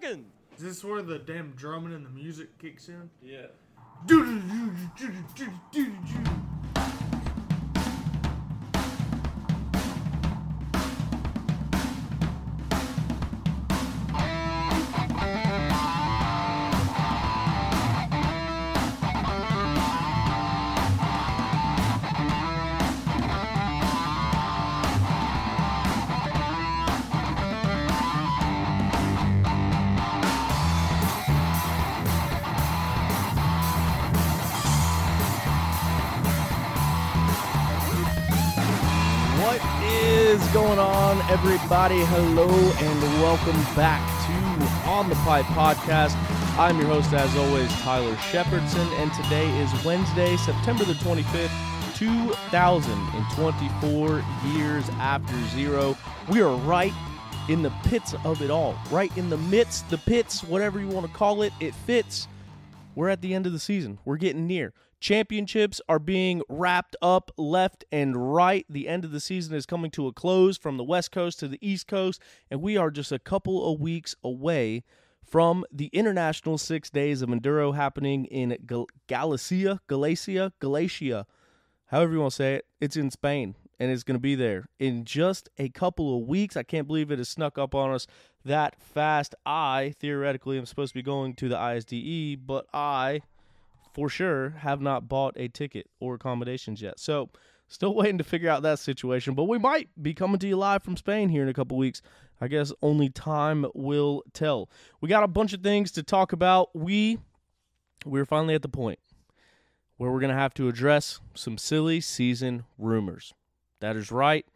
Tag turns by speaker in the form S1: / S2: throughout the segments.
S1: seconds.
S2: Is this where the damn drumming and the music kicks in?
S1: Yeah. Everybody? Hello and welcome back to On the Pipe Podcast. I'm your host, as always, Tyler Shepardson, and today is Wednesday, September the 25th, 2024, years after zero. We are right in the pits of it all, right in the midst, the pits, whatever you want to call it, it fits. We're at the end of the season. We're getting near. Championships are being wrapped up left and right. The end of the season is coming to a close from the West Coast to the East Coast, and we are just a couple of weeks away from the International Six Days of Enduro happening in Gal- Galicia, Galicia, Galatia, however you want to say it. It's in Spain, and it's going to be there in just a couple of weeks. I can't believe it has snuck up on us that fast. I theoretically am supposed to be going to the ISDE, but I for sure have not bought a ticket or accommodations yet. So, still waiting to figure out that situation, but we might be coming to you live from Spain here in a couple weeks. I guess only time will tell. We got a bunch of things to talk about. We we're finally at the point where we're going to have to address some silly season rumors. That is right.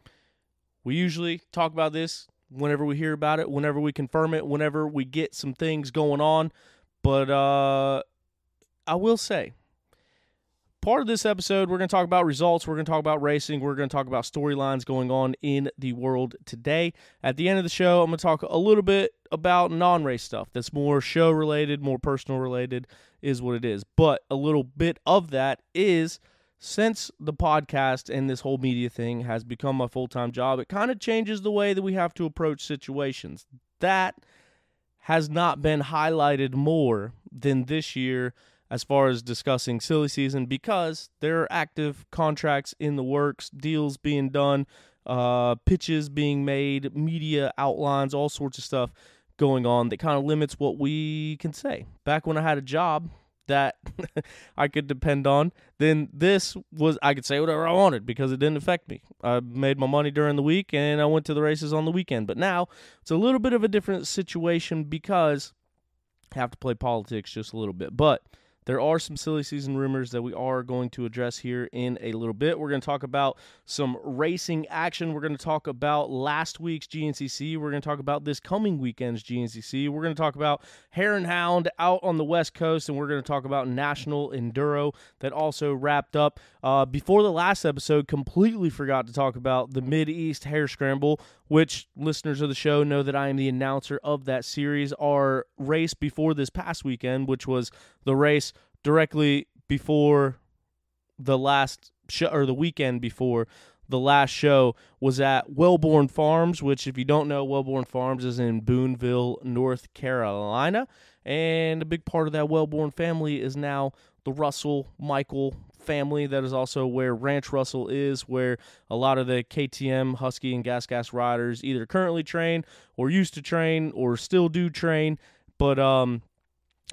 S1: We usually talk about this whenever we hear about it, whenever we confirm it, whenever we get some things going on. But uh I will say, part of this episode, we're going to talk about results. We're going to talk about racing. We're going to talk about storylines going on in the world today. At the end of the show, I'm going to talk a little bit about non race stuff that's more show related, more personal related, is what it is. But a little bit of that is since the podcast and this whole media thing has become my full time job, it kind of changes the way that we have to approach situations. That has not been highlighted more than this year as far as discussing silly season because there are active contracts in the works, deals being done, uh, pitches being made, media outlines, all sorts of stuff going on that kind of limits what we can say. Back when I had a job that I could depend on, then this was I could say whatever I wanted because it didn't affect me. I made my money during the week and I went to the races on the weekend. But now it's a little bit of a different situation because I have to play politics just a little bit. But there are some silly season rumors that we are going to address here in a little bit. We're going to talk about some racing action. We're going to talk about last week's GNCC. We're going to talk about this coming weekend's GNCC. We're going to talk about Hare and Hound out on the West Coast, and we're going to talk about National Enduro that also wrapped up. Uh, before the last episode, completely forgot to talk about the Mid East Hare Scramble, which listeners of the show know that I am the announcer of that series. Our race before this past weekend, which was the race directly before the last show or the weekend before the last show was at Wellborn Farms, which, if you don't know, Wellborn Farms is in Boonville, North Carolina. And a big part of that Wellborn family is now the Russell Michael family. That is also where Ranch Russell is, where a lot of the KTM, Husky, and Gas Gas riders either currently train or used to train or still do train. But um,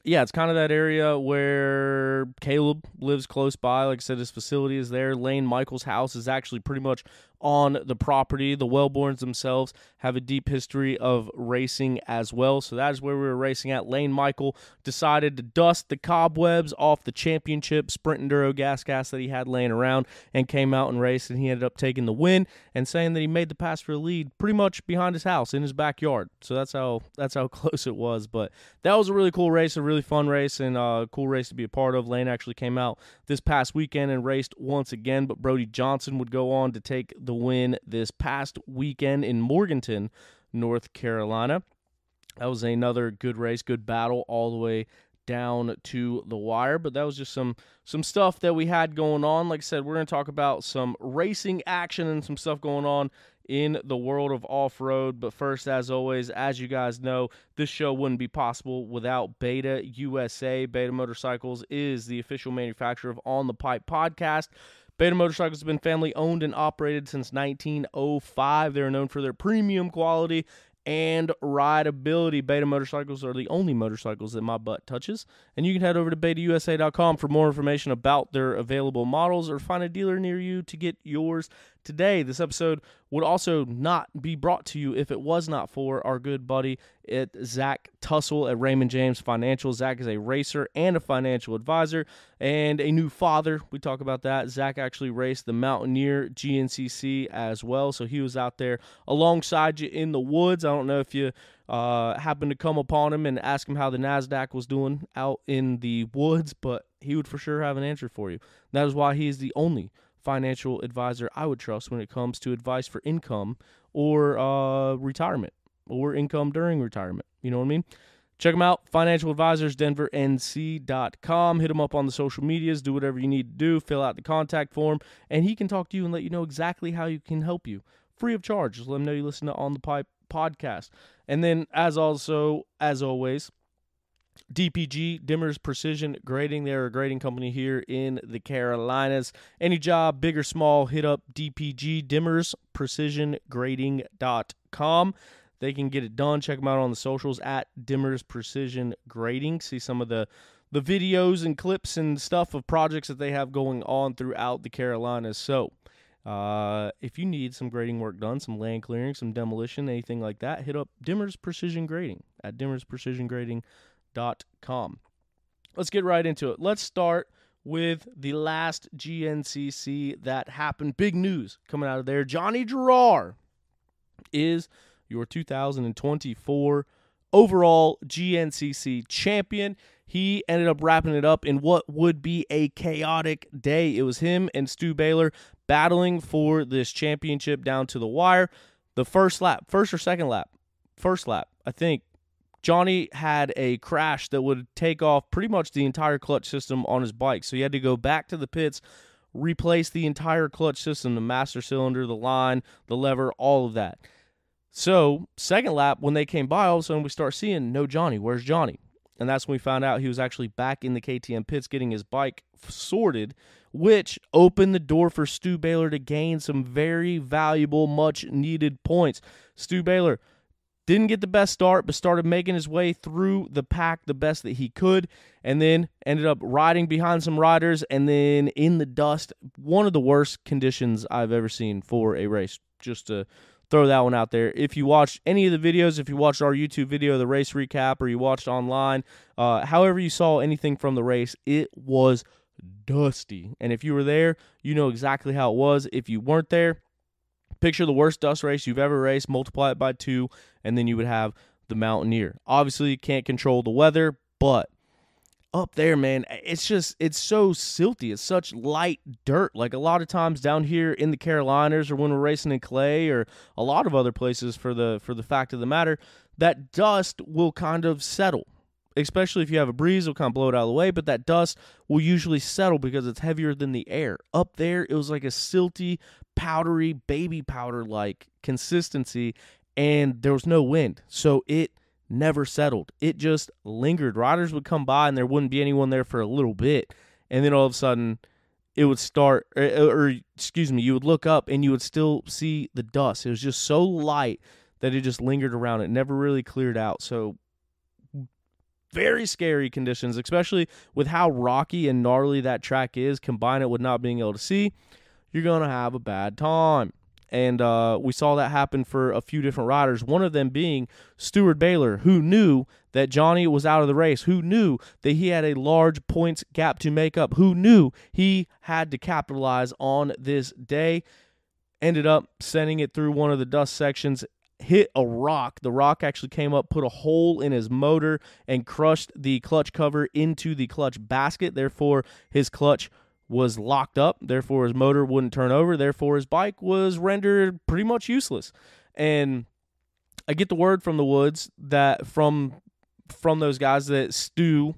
S1: yeah, it's kind of that area where Caleb lives close by. Like I said, his facility is there. Layne Michael's house is actually pretty much on the property. The Wellborns themselves have a deep history of racing as well. So that is where we were racing at. Layne Michael decided to dust the cobwebs off the championship sprint enduro gas gas that he had laying around and came out and raced. And he ended up taking the win and saying that he made the pass for the lead pretty much behind his house in his backyard. So that's how that's how close it was. But that was a really cool race, a really fun race, and a uh, cool race to be a part of. Layne actually came out this past weekend and raced once again, but Brody Johnson would go on to take the win this past weekend in Morganton, North Carolina. That was another good race, good battle all the way down to the wire. But that was just some some stuff that we had going on. Like I said, we're going to talk about some racing action and some stuff going on in the world of off road. But first, as always, as you guys know, this show wouldn't be possible without Beta USA. Beta Motorcycles is the official manufacturer of On the Pipe podcast. Beta Motorcycles has been family owned and operated since 1905. They're known for their premium quality and rideability. Beta motorcycles are the only motorcycles that my butt touches. And you can head over to betausa.com for more information about their available models or find a dealer near you to get yours today. This episode would also not be brought to you if it was not for our good buddy at Zach Tussle at Raymond James Financial. Zach is a racer and a financial advisor and a new father. We talk about that. Zach actually raced the Mountaineer GNCC as well, so he was out there alongside you in the woods. I don't know if you uh, happened to come upon him and ask him how the NASDAQ was doing out in the woods, but he would for sure have an answer for you. That is why he is the only financial advisor I would trust when it comes to advice for income or uh, retirement or income during retirement. You know what I mean? Check them out, Financial Advisors, DenverNC.com. Hit him up on the social medias. Do whatever you need to do. Fill out the contact form, and he can talk to you and let you know exactly how he can help you, free of charge. Just let him know you listen to On the Pipe podcast. And then, as also as always, DPG Dimmers Precision Grading. They're a grading company here in the Carolinas. Any job, big or small, hit up DPG Dimmers Precision Grading.com. They can get it done. Check them out on the socials at Dimmers Precision Grading. See some of the the videos and clips and stuff of projects that they have going on throughout the Carolinas. So, uh, if you need some grading work done, some land clearing, some demolition, anything like that, hit up Dimmers Precision Grading at Dimmers Precision Grading com. Let's get right into it. Let's start with the last GNCC that happened. Big news coming out of there. Johnny Gerard is your 2024 overall GNCC champion. He ended up wrapping it up in what would be a chaotic day. It was him and Stu Baylor battling for this championship down to the wire. The first lap, first or second lap, first lap, I think Johnny had a crash that would take off pretty much the entire clutch system on his bike. So he had to go back to the pits, replace the entire clutch system, the master cylinder, the line, the lever, all of that. So, second lap, when they came by, all of a sudden we start seeing no Johnny. Where's Johnny? And that's when we found out he was actually back in the KTM pits getting his bike sorted, which opened the door for Stu Baylor to gain some very valuable, much needed points. Stu Baylor didn't get the best start, but started making his way through the pack the best that he could, and then ended up riding behind some riders and then in the dust. One of the worst conditions I've ever seen for a race. Just to throw that one out there. If you watched any of the videos, if you watched our YouTube video, the race recap, or you watched online, uh, however you saw anything from the race, it was dusty. And if you were there, you know exactly how it was. If you weren't there, picture the worst dust race you've ever raced, multiply it by two, and then you would have the Mountaineer. Obviously, you can't control the weather, but up there, man, it's just it's so silty. It's such light dirt. Like a lot of times down here in the Carolinas, or when we're racing in clay, or a lot of other places. For the for the fact of the matter, that dust will kind of settle. Especially if you have a breeze, it'll kind of blow it out of the way. But that dust will usually settle because it's heavier than the air. Up there, it was like a silty, powdery, baby powder like consistency, and there was no wind. So it never settled. It just lingered. Riders would come by and there wouldn't be anyone there for a little bit. And then all of a sudden, it would start, or, or, excuse me, you would look up and you would still see the dust. It was just so light that it just lingered around. It never really cleared out. So, very scary conditions, especially with how rocky and gnarly that track is. Combine it with not being able to see, you're going to have a bad time. And uh, we saw that happen for a few different riders, one of them being Steward Baylor, who knew that Johnny was out of the race, who knew that he had a large points gap to make up, who knew he had to capitalize on this day. Ended up sending it through one of the dust sections, hit a rock. The rock actually came up, put a hole in his motor, and crushed the clutch cover into the clutch basket. Therefore, his clutch was locked up, therefore his motor wouldn't turn over, therefore his bike was rendered pretty much useless. And I get the word from the woods that from from those guys that Stu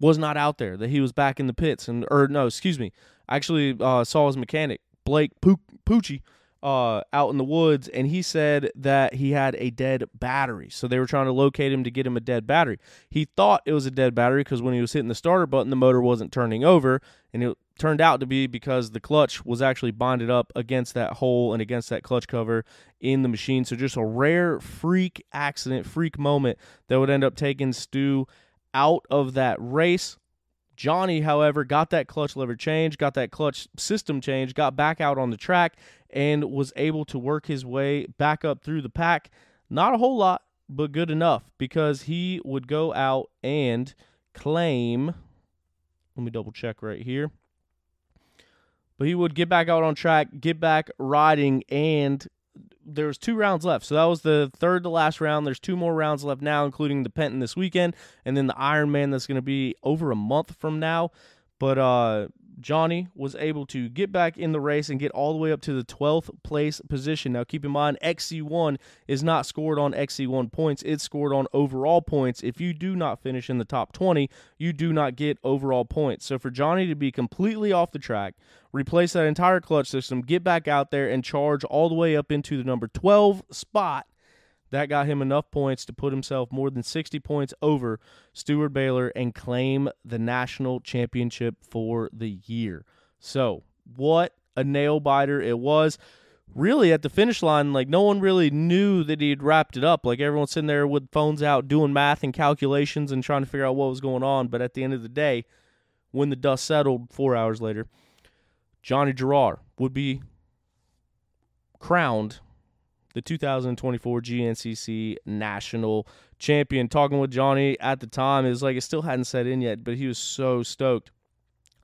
S1: was not out there, that he was back in the pits, and or no, excuse me, I actually uh, saw his mechanic Blake Poochie uh, out in the woods, and he said that he had a dead battery. So they were trying to locate him to get him a dead battery. He thought it was a dead battery because when he was hitting the starter button, the motor wasn't turning over, and it turned out to be because the clutch was actually bonded up against that hole and against that clutch cover in the machine. So just a rare freak accident, freak moment that would end up taking Stu out of that race. Johnny, however, got that clutch lever change, got that clutch system change, got back out on the track, and was able to work his way back up through the pack. Not a whole lot, but good enough because he would go out and claim. Let me double check right here. But he would get back out on track, get back riding, and there was two rounds left. So that was the third to last round. There's two more rounds left now, including the Penton this weekend, and then the Ironman that's going to be over a month from now. But uh, Johnny was able to get back in the race and get all the way up to the 12th place position. Now, keep in mind, XC1 is not scored on XC1 points, it's scored on overall points. If you do not finish in the top 20, you do not get overall points. So, for Johnny to be completely off the track, replace that entire clutch system, get back out there, and charge all the way up into the number 12 spot that got him enough points to put himself more than 60 points over Steward Baylor and claim the national championship for the year. So, what a nail biter it was. Really, at the finish line, like no one really knew that he'd wrapped it up. Like everyone's sitting there with phones out doing math and calculations and trying to figure out what was going on. But at the end of the day, when the dust settled four hours later, Johnny Gerard would be crowned the 2024 GNCC National Champion. Talking with Johnny at the time, it was like it still hadn't set in yet, but he was so stoked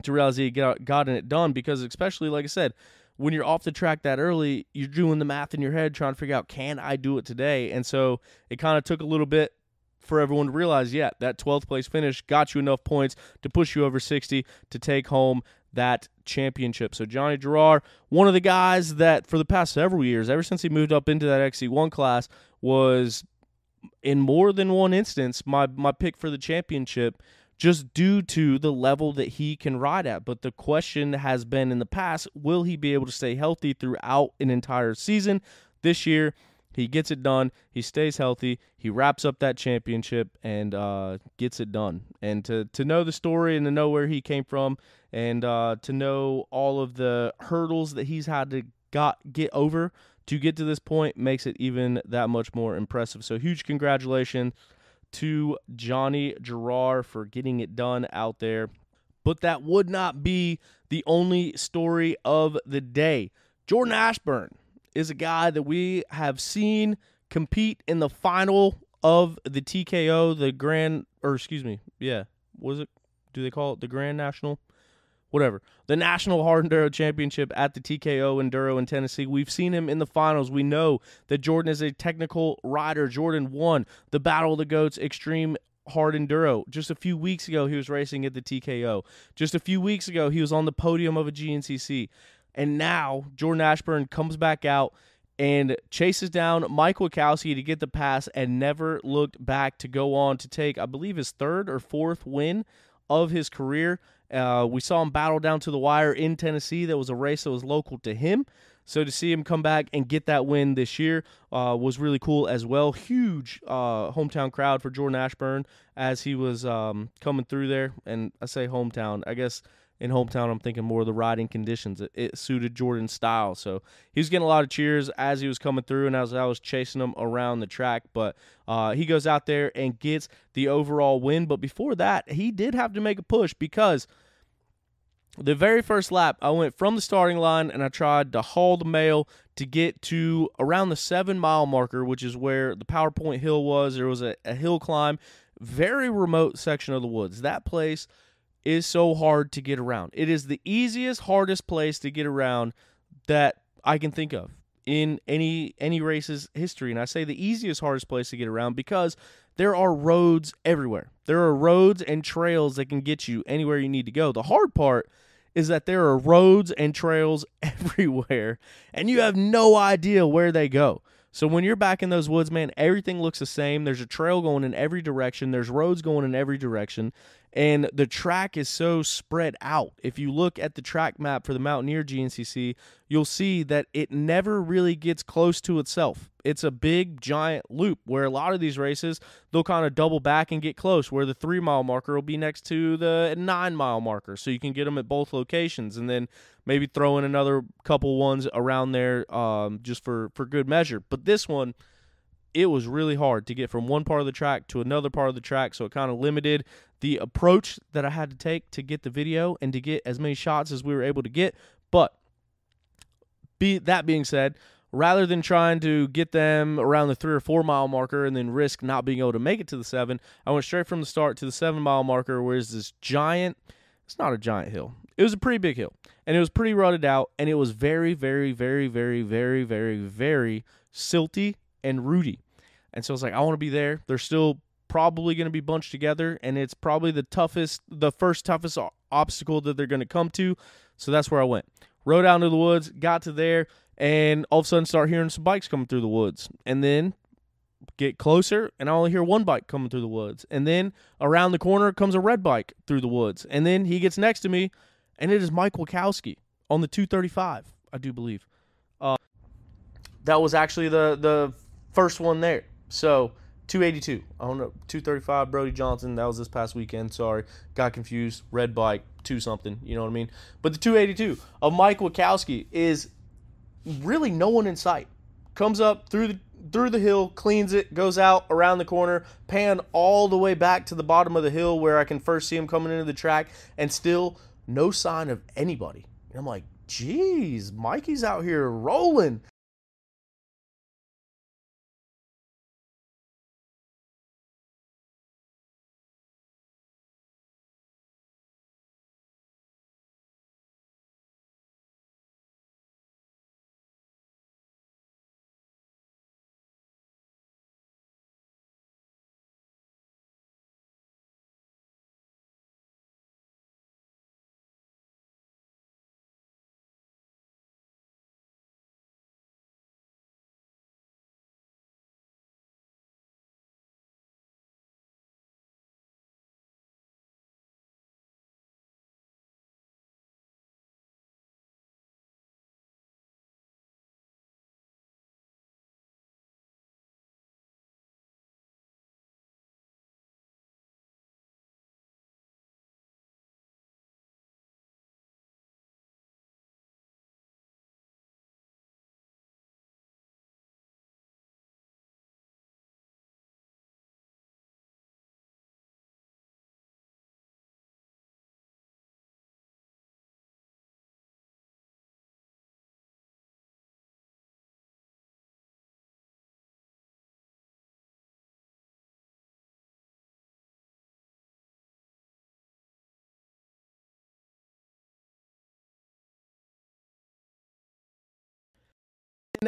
S1: to realize he got gotten it done because, especially like I said, when you're off the track that early, you're doing the math in your head trying to figure out can I do it today, and so it kind of took a little bit for everyone to realize, yeah, that 12th place finish got you enough points to push you over 60 to take home that championship. So Johnny Gerard, one of the guys that for the past several years, ever since he moved up into that XC1 class, was in more than one instance my my pick for the championship just due to the level that he can ride at. But the question has been in the past, will he be able to stay healthy throughout an entire season? This year, he gets it done. He stays healthy. He wraps up that championship and uh, gets it done. And to to know the story and to know where he came from and uh, to know all of the hurdles that he's had to got get over to get to this point makes it even that much more impressive. So huge congratulations to Johnny Gerard for getting it done out there. But that would not be the only story of the day. Jordan Ashburn is a guy that we have seen compete in the final of the TKO, the Grand, or excuse me, yeah, was it? Do they call it the Grand National? Whatever. The National Hard Enduro Championship at the TKO Enduro in Tennessee. We've seen him in the finals. We know that Jordan is a technical rider. Jordan won the Battle of the Goats Extreme hard enduro. Just a few weeks ago, he was racing at the TKO. Just a few weeks ago, he was on the podium of a GNCC. And now Jordan Ashburn comes back out and chases down Mike Witkowski to get the pass and never looked back to go on to take, I believe, his third or fourth win of his career. Uh, we saw him battle down to the wire in Tennessee. That was a race that was local to him. So to see him come back and get that win this year uh, was really cool as well. Huge uh, hometown crowd for Jordan Ashburn as he was um, coming through there. And I say hometown, I guess in hometown, I'm thinking more of the riding conditions. It, it, suited Jordan's style. So he was getting a lot of cheers as he was coming through and as I was chasing him around the track. But uh, he goes out there and gets the overall win. But before that, he did have to make a push because the very first lap, I went from the starting line and I tried to haul the mail to get to around the seven mile marker, which is where the PowerPoint Hill was. There was a, a hill climb, very remote section of the woods. That place is so hard to get around. It is the easiest, hardest place to get around that I can think of in any any race's history. And I say the easiest, hardest place to get around because there are roads everywhere. There are roads and trails that can get you anywhere you need to go. The hard part is that there are roads and trails everywhere, and you have no idea where they go. So when you're back in those woods, man, everything looks the same. There's a trail going in every direction. There's roads going in every direction. And the track is so spread out. If you look at the track map for the Mountaineer GNCC, you'll see that it never really gets close to itself. It's a big, giant loop where a lot of these races, they'll kind of double back and get close, where the three mile marker will be next to the nine mile marker. So you can get them at both locations and then maybe throw in another couple ones around there um, just for, for good measure. But this one, it was really hard to get from one part of the track to another part of the track. So it kind of limited the approach that I had to take to get the video and to get as many shots as we were able to get. But be that being said, rather than trying to get them around the three or four mile marker and then risk not being able to make it to the seven, I went straight from the start to the seven mile marker, where is this giant. It's not a giant hill. It was a pretty big hill, and it was pretty rutted out, and it was very, very, very, very, very, very, very silty and Rudy. And so I was like, I want to be there. They're still probably going to be bunched together, and it's probably the toughest, the first toughest obstacle that they're going to come to. So that's where I went. Rode out into the woods, got to there, and all of a sudden start hearing some bikes coming through the woods. And then get closer, and I only hear one bike coming through the woods. And then around the corner comes a red bike through the woods. And then he gets next to me, and it is Mike Witkowski on the 235, I do believe. Uh, that was actually the the first one there. So 282. I don't know. 235 Brody Johnson. That was this past weekend. Sorry. Got confused. Red bike, two something. You know what I mean? But the 282 of Mike Witkowski is really no one in sight. Comes up through the through the hill, cleans it, goes out around the corner, pan all the way back to the bottom of the hill where I can first see him coming into the track, and still no sign of anybody. And I'm like, geez, Mikey's out here rolling.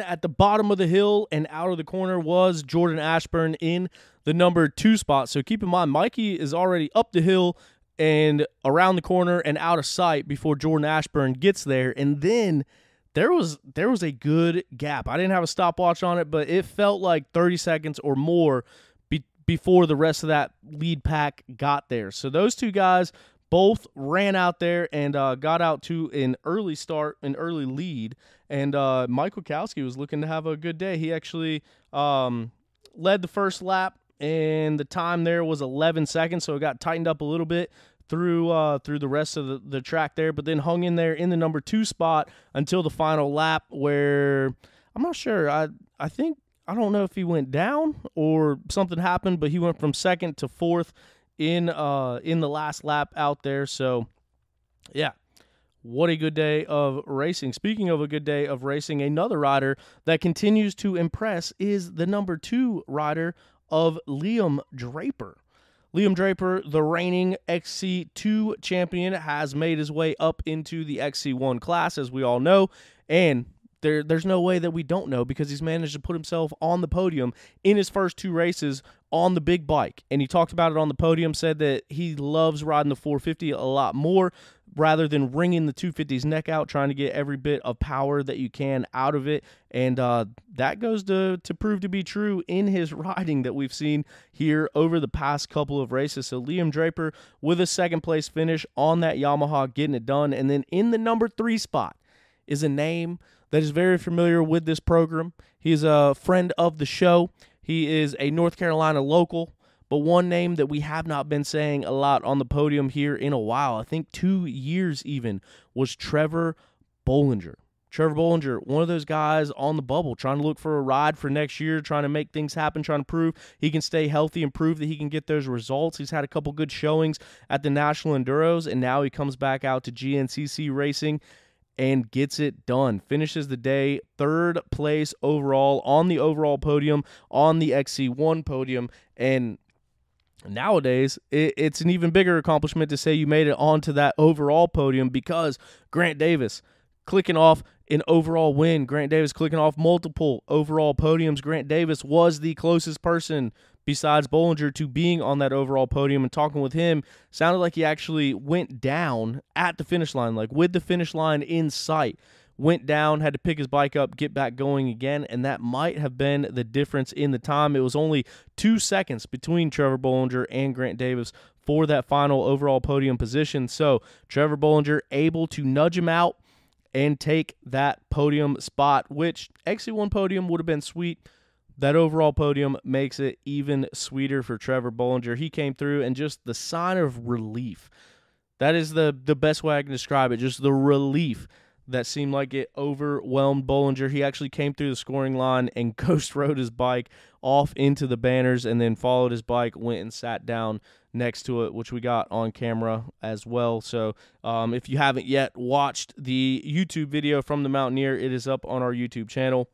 S1: At the bottom of the hill and out of the corner was Jordan Ashburn in the number two spot. So keep in mind, Mikey is already up the hill and around the corner and out of sight before Jordan Ashburn gets there. And then there was there was a good gap. I didn't have a stopwatch on it, but it felt like 30 seconds or more be, before the rest of that lead pack got there. So those two guys both ran out there and uh, got out to an early start, an early lead. And uh, Mike Witkowski was looking to have a good day. He actually um, led the first lap, and the time there was 11 seconds, so it got tightened up a little bit through uh, through the rest of the, the track there, but then hung in there in the number two spot until the final lap, where I'm not sure. I I think I don't know if he went down or something happened, but he went from second to fourth in uh in the last lap out there. So yeah. What a good day of racing. Speaking of a good day of racing, another rider that continues to impress is the number two rider of Liam Draper. Liam Draper, the reigning XC2 champion, has made his way up into the XC1 class, as we all know. And there there's no way that we don't know because he's managed to put himself on the podium in his first two races on the big bike. And he talked about it on the podium, said that he loves riding the 450 a lot more rather than wringing the 250's neck out, trying to get every bit of power that you can out of it. And uh, that goes to, to prove to be true in his riding that we've seen here over the past couple of races. So Liam Draper with a second place finish on that Yamaha, getting it done. And then in the number three spot is a name that is very familiar with this program. He is a friend of the show. He is a North Carolina local. But one name that we have not been saying a lot on the podium here in a while, I think two years even, was Trevor Bollinger. Trevor Bollinger, one of those guys on the bubble, trying to look for a ride for next year, trying to make things happen, trying to prove he can stay healthy and prove that he can get those results. He's had a couple good showings at the National Enduros, and now he comes back out to GNCC Racing and gets it done. Finishes the day third place overall on the overall podium, on the XC1 podium, and Nowadays, it, it's an even bigger accomplishment to say you made it onto that overall podium because Grant Davis clicking off an overall win. Grant Davis clicking off multiple overall podiums. Grant Davis was the closest person besides Bollinger to being on that overall podium and talking with him sounded like he actually went down at the finish line, like with the finish line in sight went down, had to pick his bike up, get back going again, and that might have been the difference in the time. It was only two seconds between Trevor Bollinger and Grant Davis for that final overall podium position. So Trevor Bollinger able to nudge him out and take that podium spot, which XC1 podium would have been sweet. That overall podium makes it even sweeter for Trevor Bollinger. He came through and just the sign of relief. That is the the best way I can describe it. Just the relief that seemed like it overwhelmed Bollinger. He actually came through the scoring line and ghost rode his bike off into the banners and then followed his bike, went and sat down next to it, which we got on camera as well. So um, if you haven't yet watched the YouTube video from the Mountaineer, it is up on our YouTube channel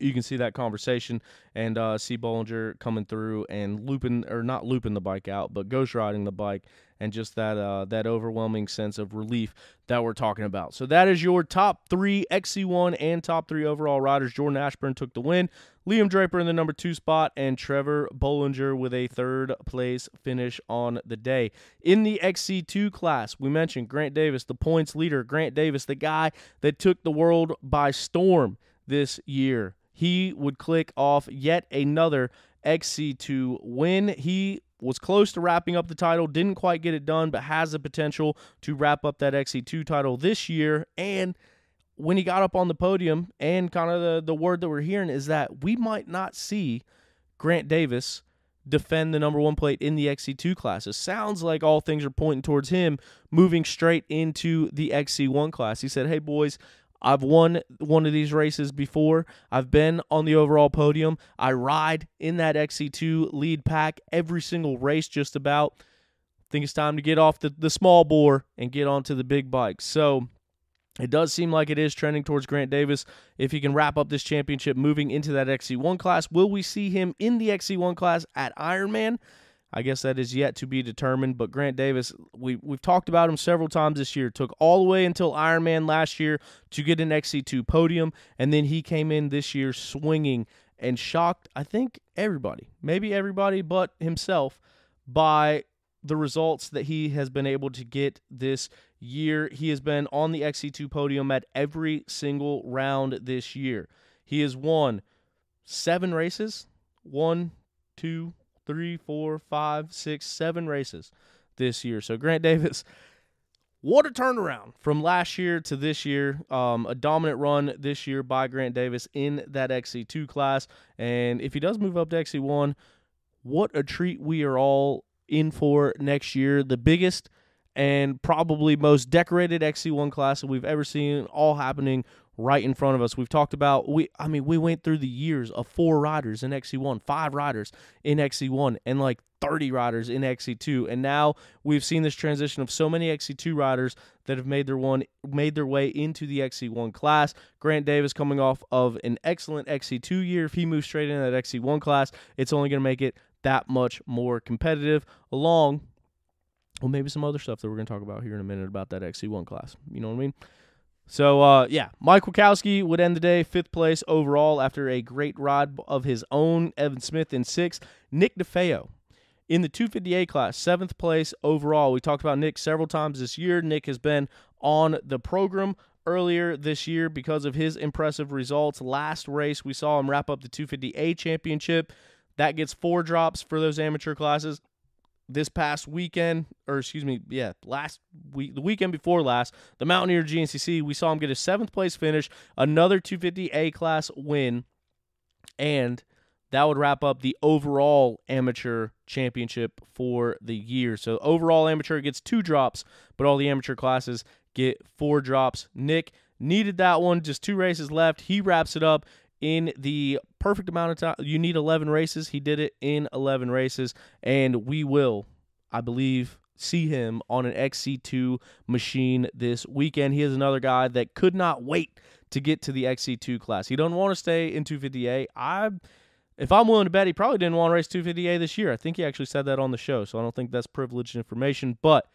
S1: you can see that conversation and uh, see Bollinger coming through and looping or not looping the bike out, but ghost riding the bike and just that uh, that overwhelming sense of relief that we're talking about. So that is your top three XC1 and top three overall riders. Jordan Ashburn took the win. Liam Draper in the number two spot, and Trevor Bollinger with a third place finish on the day. In the XC2 class, we mentioned Grant Davis, the points leader. Grant Davis, the guy that took the world by storm this year. He would click off yet another XC2 win. He was close to wrapping up the title, didn't quite get it done, but has the potential to wrap up that XC2 title this year. And when he got up on the podium, and kind of the, the word that we're hearing is that we might not see Grant Davis defend the number one plate in the XC2 class. It sounds like all things are pointing towards him moving straight into the XC1 class. He said, Hey, boys, I've won one of these races before. I've been on the overall podium. I ride in that XC2 lead pack every single race, just about. I think it's time to get off the, the small bore and get onto the big bike. So it does seem like it is trending towards Grant Davis. If he can wrap up this championship moving into that XC1 class, will we see him in the XC1 class at Ironman? I guess that is yet to be determined. But Grant Davis, we we've talked about him several times this year. Took all the way until Ironman last year to get an XC2 podium, and then he came in this year swinging and shocked. I think everybody, maybe everybody, but himself, by the results that he has been able to get this year. He has been on the XC2 podium at every single round this year. He has won seven races. One, two, three, four, five, six, seven races this year. So Grant Davis, what a turnaround from last year to this year. Um, a dominant run this year by Grant Davis in that XC2 class. And if he does move up to XC1, what a treat we are all in for next year. The biggest and probably most decorated XC1 class that we've ever seen, all happening right in front of us. We've talked about we I mean we went through the years of four riders in XC1, five riders in XC1 and like 30 riders in XC2 and now we've seen this transition of so many XC2 riders that have made their one made their way into the XC1 class. Grant Davis coming off of an excellent XC2 year. If he moves straight into that XC1 class, it's only going to make it that much more competitive along well maybe some other stuff that we're going to talk about here in a minute about that XC1 class. You know what I mean? So uh, yeah, Mike Witkowski would end the day fifth place overall after a great ride of his own. Evan Smith in sixth. Nick DeFeo in the 250A class, seventh place overall. We talked about Nick several times this year. Nick has been on the program earlier this year because of his impressive results. Last race, we saw him wrap up the 250A championship. That gets four drops for those amateur classes this past weekend, or excuse me, yeah, last week, the weekend before last, the Mountaineer GNCC, we saw him get a seventh place finish, another 250A class win, and that would wrap up the overall amateur championship for the year. So overall amateur gets two drops, but all the amateur classes get four drops. Nick needed that one, just two races left. He wraps it up in the perfect amount of time. You need 11 races. He did it in 11 races, and we will, I believe, see him on an XC2 machine this weekend. He is another guy that could not wait to get to the XC2 class. He doesn't want to stay in 250A. I if I'm willing to bet, he probably didn't want to race 250A this year. I think he actually said that on the show, so I don't think that's privileged information, but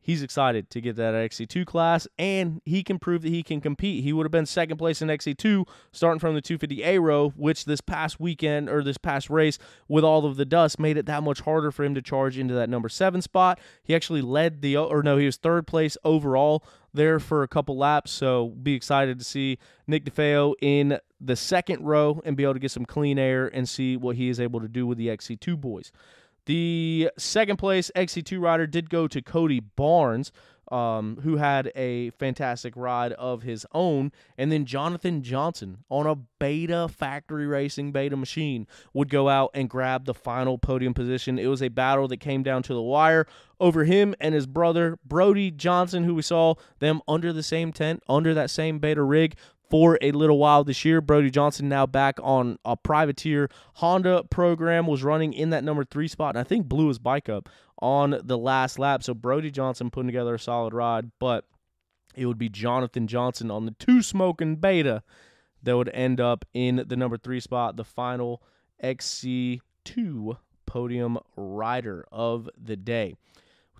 S1: he's excited to get that XC2 class, and he can prove that he can compete. He would have been second place in XC2 starting from the 250A row, which this past weekend or this past race with all of the dust made it that much harder for him to charge into that number seven spot. He actually led the, or no, he was third place overall there for a couple laps. So be excited to see Nick DeFeo in the second row and be able to get some clean air and see what he is able to do with the XC2 boys. The second place XC2 rider did go to Cody Barnes, um, who had a fantastic ride of his own. And then Jonathan Johnson on a beta factory racing beta machine would go out and grab the final podium position. It was a battle that came down to the wire over him and his brother, Brody Johnson, who we saw them under the same tent, under that same beta rig for a little while this year. Brody Johnson now back on a privateer Honda program, was running in that number three spot, and I think blew his bike up on the last lap. So Brody Johnson putting together a solid ride, but it would be Jonathan Johnson on the two smoking beta that would end up in the number three spot, the final XC2 podium rider of the day.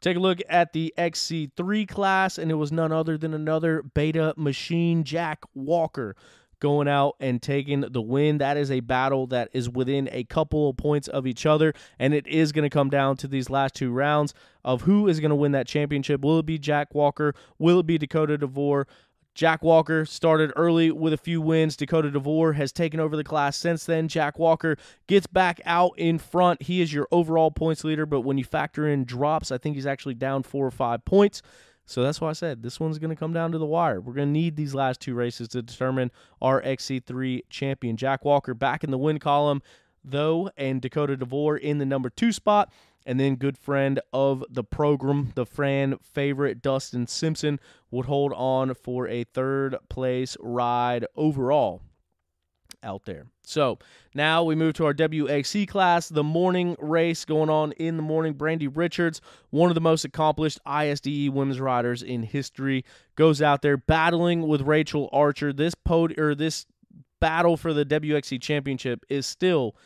S1: Take a look at the XC3 class, and it was none other than another beta machine, Jack Walker, going out and taking the win. That is a battle that is within a couple of points of each other, and it is going to come down to these last two rounds of who is going to win that championship. Will it be Jack Walker? Will it be Dakota DeVore? Jack Walker started early with a few wins. Dakota DeVore has taken over the class since then. Jack Walker gets back out in front. He is your overall points leader, but when you factor in drops, I think he's actually down four or five points. So that's why I said this one's going to come down to the wire. We're going to need these last two races to determine our XC3 champion. Jack Walker back in the win column, though, and Dakota DeVore in the number two spot. And then good friend of the program, the fan favorite Dustin Simpson, would hold on for a third place ride overall out there. So now we move to our WXC class, the morning race going on in the morning. Brandy Richards, one of the most accomplished ISDE women's riders in history, goes out there battling with Rachel Archer. This pod or this battle for the WXC championship is still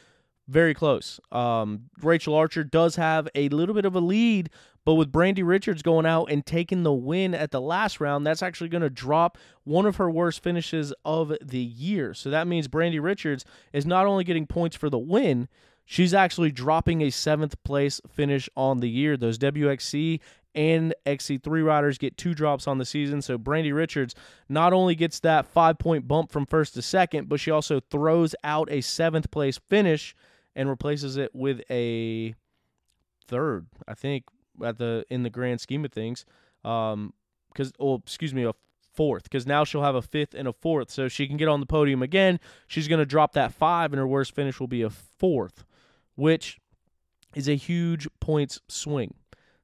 S1: very close. Um, Rachel Archer does have a little bit of a lead, but with Brandy Richards going out and taking the win at the last round, that's actually going to drop one of her worst finishes of the year. So that means Brandy Richards is not only getting points for the win, she's actually dropping a seventh place finish on the year. Those WXC and XC3 riders get two drops on the season. So Brandy Richards not only gets that five point bump from first to second, but she also throws out a seventh place finish and replaces it with a third, I think, at the in the grand scheme of things. Um, because oh, excuse me, a fourth, because now she'll have a fifth and a fourth, so she can get on the podium again. She's going to drop that five, and her worst finish will be a fourth, which is a huge points swing.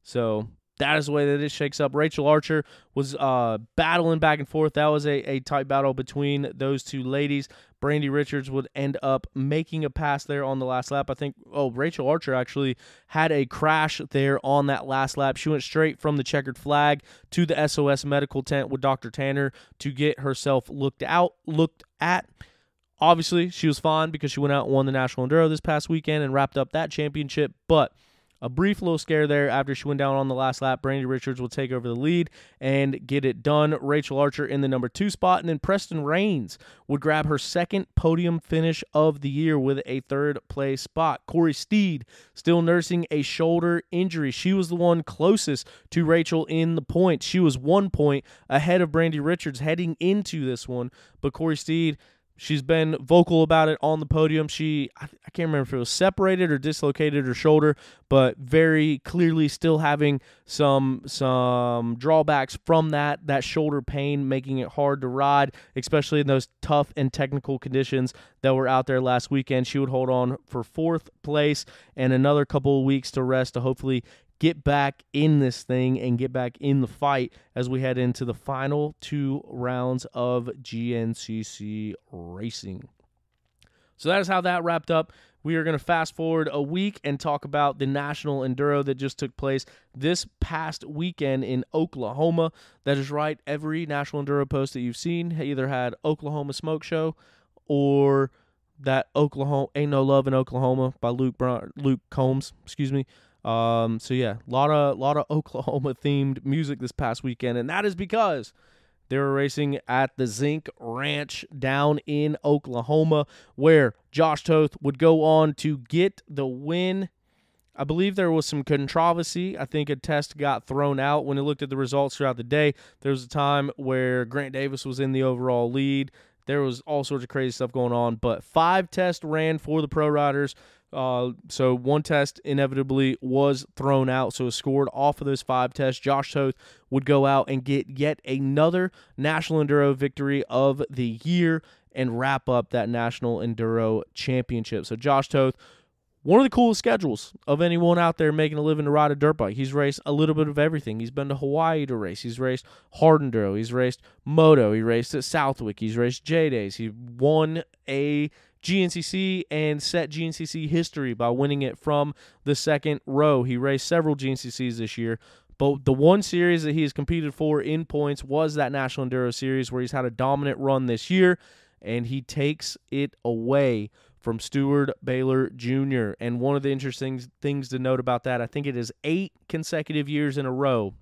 S1: So that is the way that it shakes up. Rachel Archer was uh, battling back and forth. That was a, a tight battle between those two ladies. Brandy Richards would end up making a pass there on the last lap. I think, oh, Rachel Archer actually had a crash there on that last lap. She went straight from the checkered flag to the SOS medical tent with Dr. Tanner to get herself looked out, looked at. Obviously, she was fine because she went out and won the National Enduro this past weekend and wrapped up that championship, but a brief little scare there after she went down on the last lap. Brandy Richards will take over the lead and get it done. Rachel Archer in the number two spot, and then Prestin Raines would grab her second podium finish of the year with a third place spot. Korie Steede still nursing a shoulder injury. She was the one closest to Rachel in the points. She was one point ahead of Brandy Richards heading into this one, but Korie Steede She's been vocal about it on the podium. She, I, I, can't remember if it was separated or dislocated her shoulder, but very clearly still having some some drawbacks from that that shoulder pain, making it hard to ride, especially in those tough and technical conditions that were out there last weekend. She would hold on for fourth place and another couple of weeks to rest to hopefully get back in this thing and get back in the fight as we head into the final two rounds of GNCC racing. So that is how that wrapped up. We are going to fast forward a week and talk about the National Enduro that just took place this past weekend in Oklahoma. That is right. Every National Enduro post that you've seen either had Oklahoma Smoke Show or that Oklahoma Ain't No Love in Oklahoma by Luke Luke Combs, excuse me. Um, so yeah, a lot of lot of Oklahoma themed music this past weekend, and that is because they were racing at the Zink Ranch down in Oklahoma, where Josh Toth would go on to get the win. I believe there was some controversy. I think a test got thrown out when it looked at the results throughout the day. There was a time where Grant Davis was in the overall lead. There was all sorts of crazy stuff going on, but five tests ran for the pro riders. Uh, so one test inevitably was thrown out. So it scored off of those five tests. Josh Toth would go out and get yet another National Enduro victory of the year and wrap up that National Enduro Championship. So Josh Toth, one of the coolest schedules of anyone out there making a living to ride a dirt bike. He's raced a little bit of everything. He's been to Hawaii to race. He's raced hard enduro. He's raced moto. He raced at Southwick. He's raced J Days. He won a GNCC and set GNCC history by winning it from the second row. He raced several GNCCs this year, but the one series that he has competed for in points was that National Enduro Series where he's had a dominant run this year, and he takes it away from Steward Baylor Jr. And one of the interesting things to note about that, I think it is eight consecutive years in a row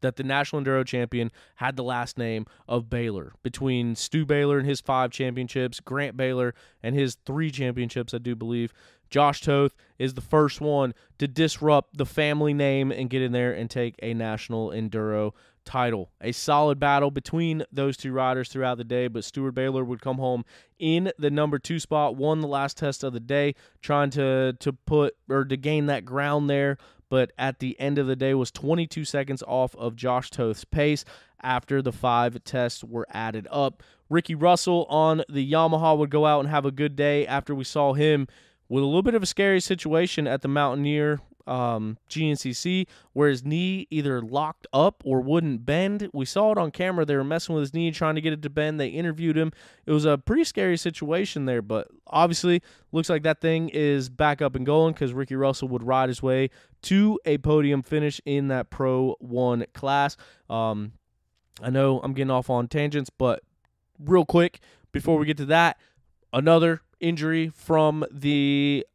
S1: that the National Enduro champion had the last name of Baylor. Between Stu Baylor and his five championships, Grant Baylor and his three championships, I do believe, Josh Toth is the first one to disrupt the family name and get in there and take a National Enduro title. A solid battle between those two riders throughout the day, but Steward Baylor would come home in the number two spot, won the last test of the day, trying to to put or to gain that ground there but at the end of the day was 22 seconds off of Josh Toth's pace after the five tests were added up. Ricky Russell on the Yamaha would go out and have a good day after we saw him with a little bit of a scary situation at the Mountaineer um, GNCC where his knee either locked up or wouldn't bend. We saw it on camera. They were messing with his knee, trying to get it to bend. They interviewed him. It was a pretty scary situation there, but obviously looks like that thing is back up and going because Ricky Russell would ride his way to a podium finish in that Pro 1 class. Um, I know I'm getting off on tangents, but real quick before we get to that, another injury from the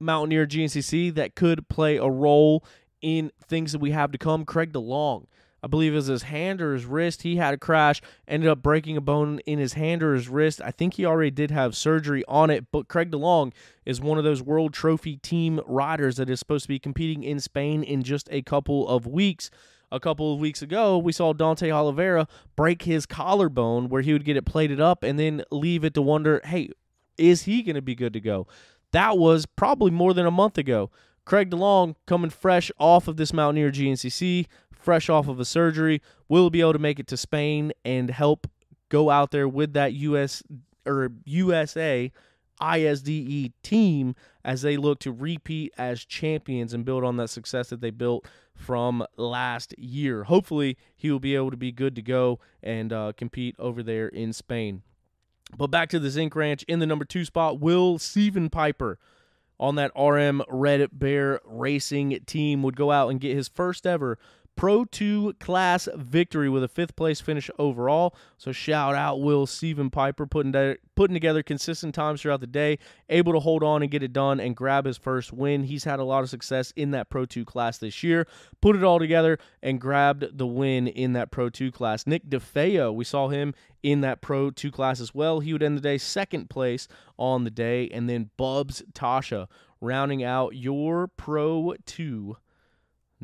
S1: Mountaineer GNCC that could play a role in things that we have to come. Craig DeLong, I believe it was his hand or his wrist. He had a crash, ended up breaking a bone in his hand or his wrist. I think he already did have surgery on it, but Craig DeLong is one of those World Trophy team riders that is supposed to be competing in Spain in just a couple of weeks. A couple of weeks ago, we saw Dante Oliveira break his collarbone where he would get it plated up and then leave it to wonder, hey, is he going to be good to go? That was probably more than a month ago. Craig DeLong coming fresh off of this Mountaineer GNCC, fresh off of a surgery, will be able to make it to Spain and help go out there with that US or USA ISDE team as they look to repeat as champions and build on that success that they built from last year. Hopefully, he will be able to be good to go and uh, compete over there in Spain. But back to the Zink Ranch in the number two spot, Will Steven Piper on that RM Red Bear Racing team would go out and get his first ever Pro 2 class victory with a fifth place finish overall. So shout out Will Steven Piper putting de- putting together consistent times throughout the day, able to hold on and get it done and grab his first win. He's had a lot of success in that Pro 2 class this year. Put it all together and grabbed the win in that Pro 2 class. Nick DeFeo, we saw him in that Pro 2 class as well. He would end the day second place on the day and then Bubs Tasha rounding out your Pro 2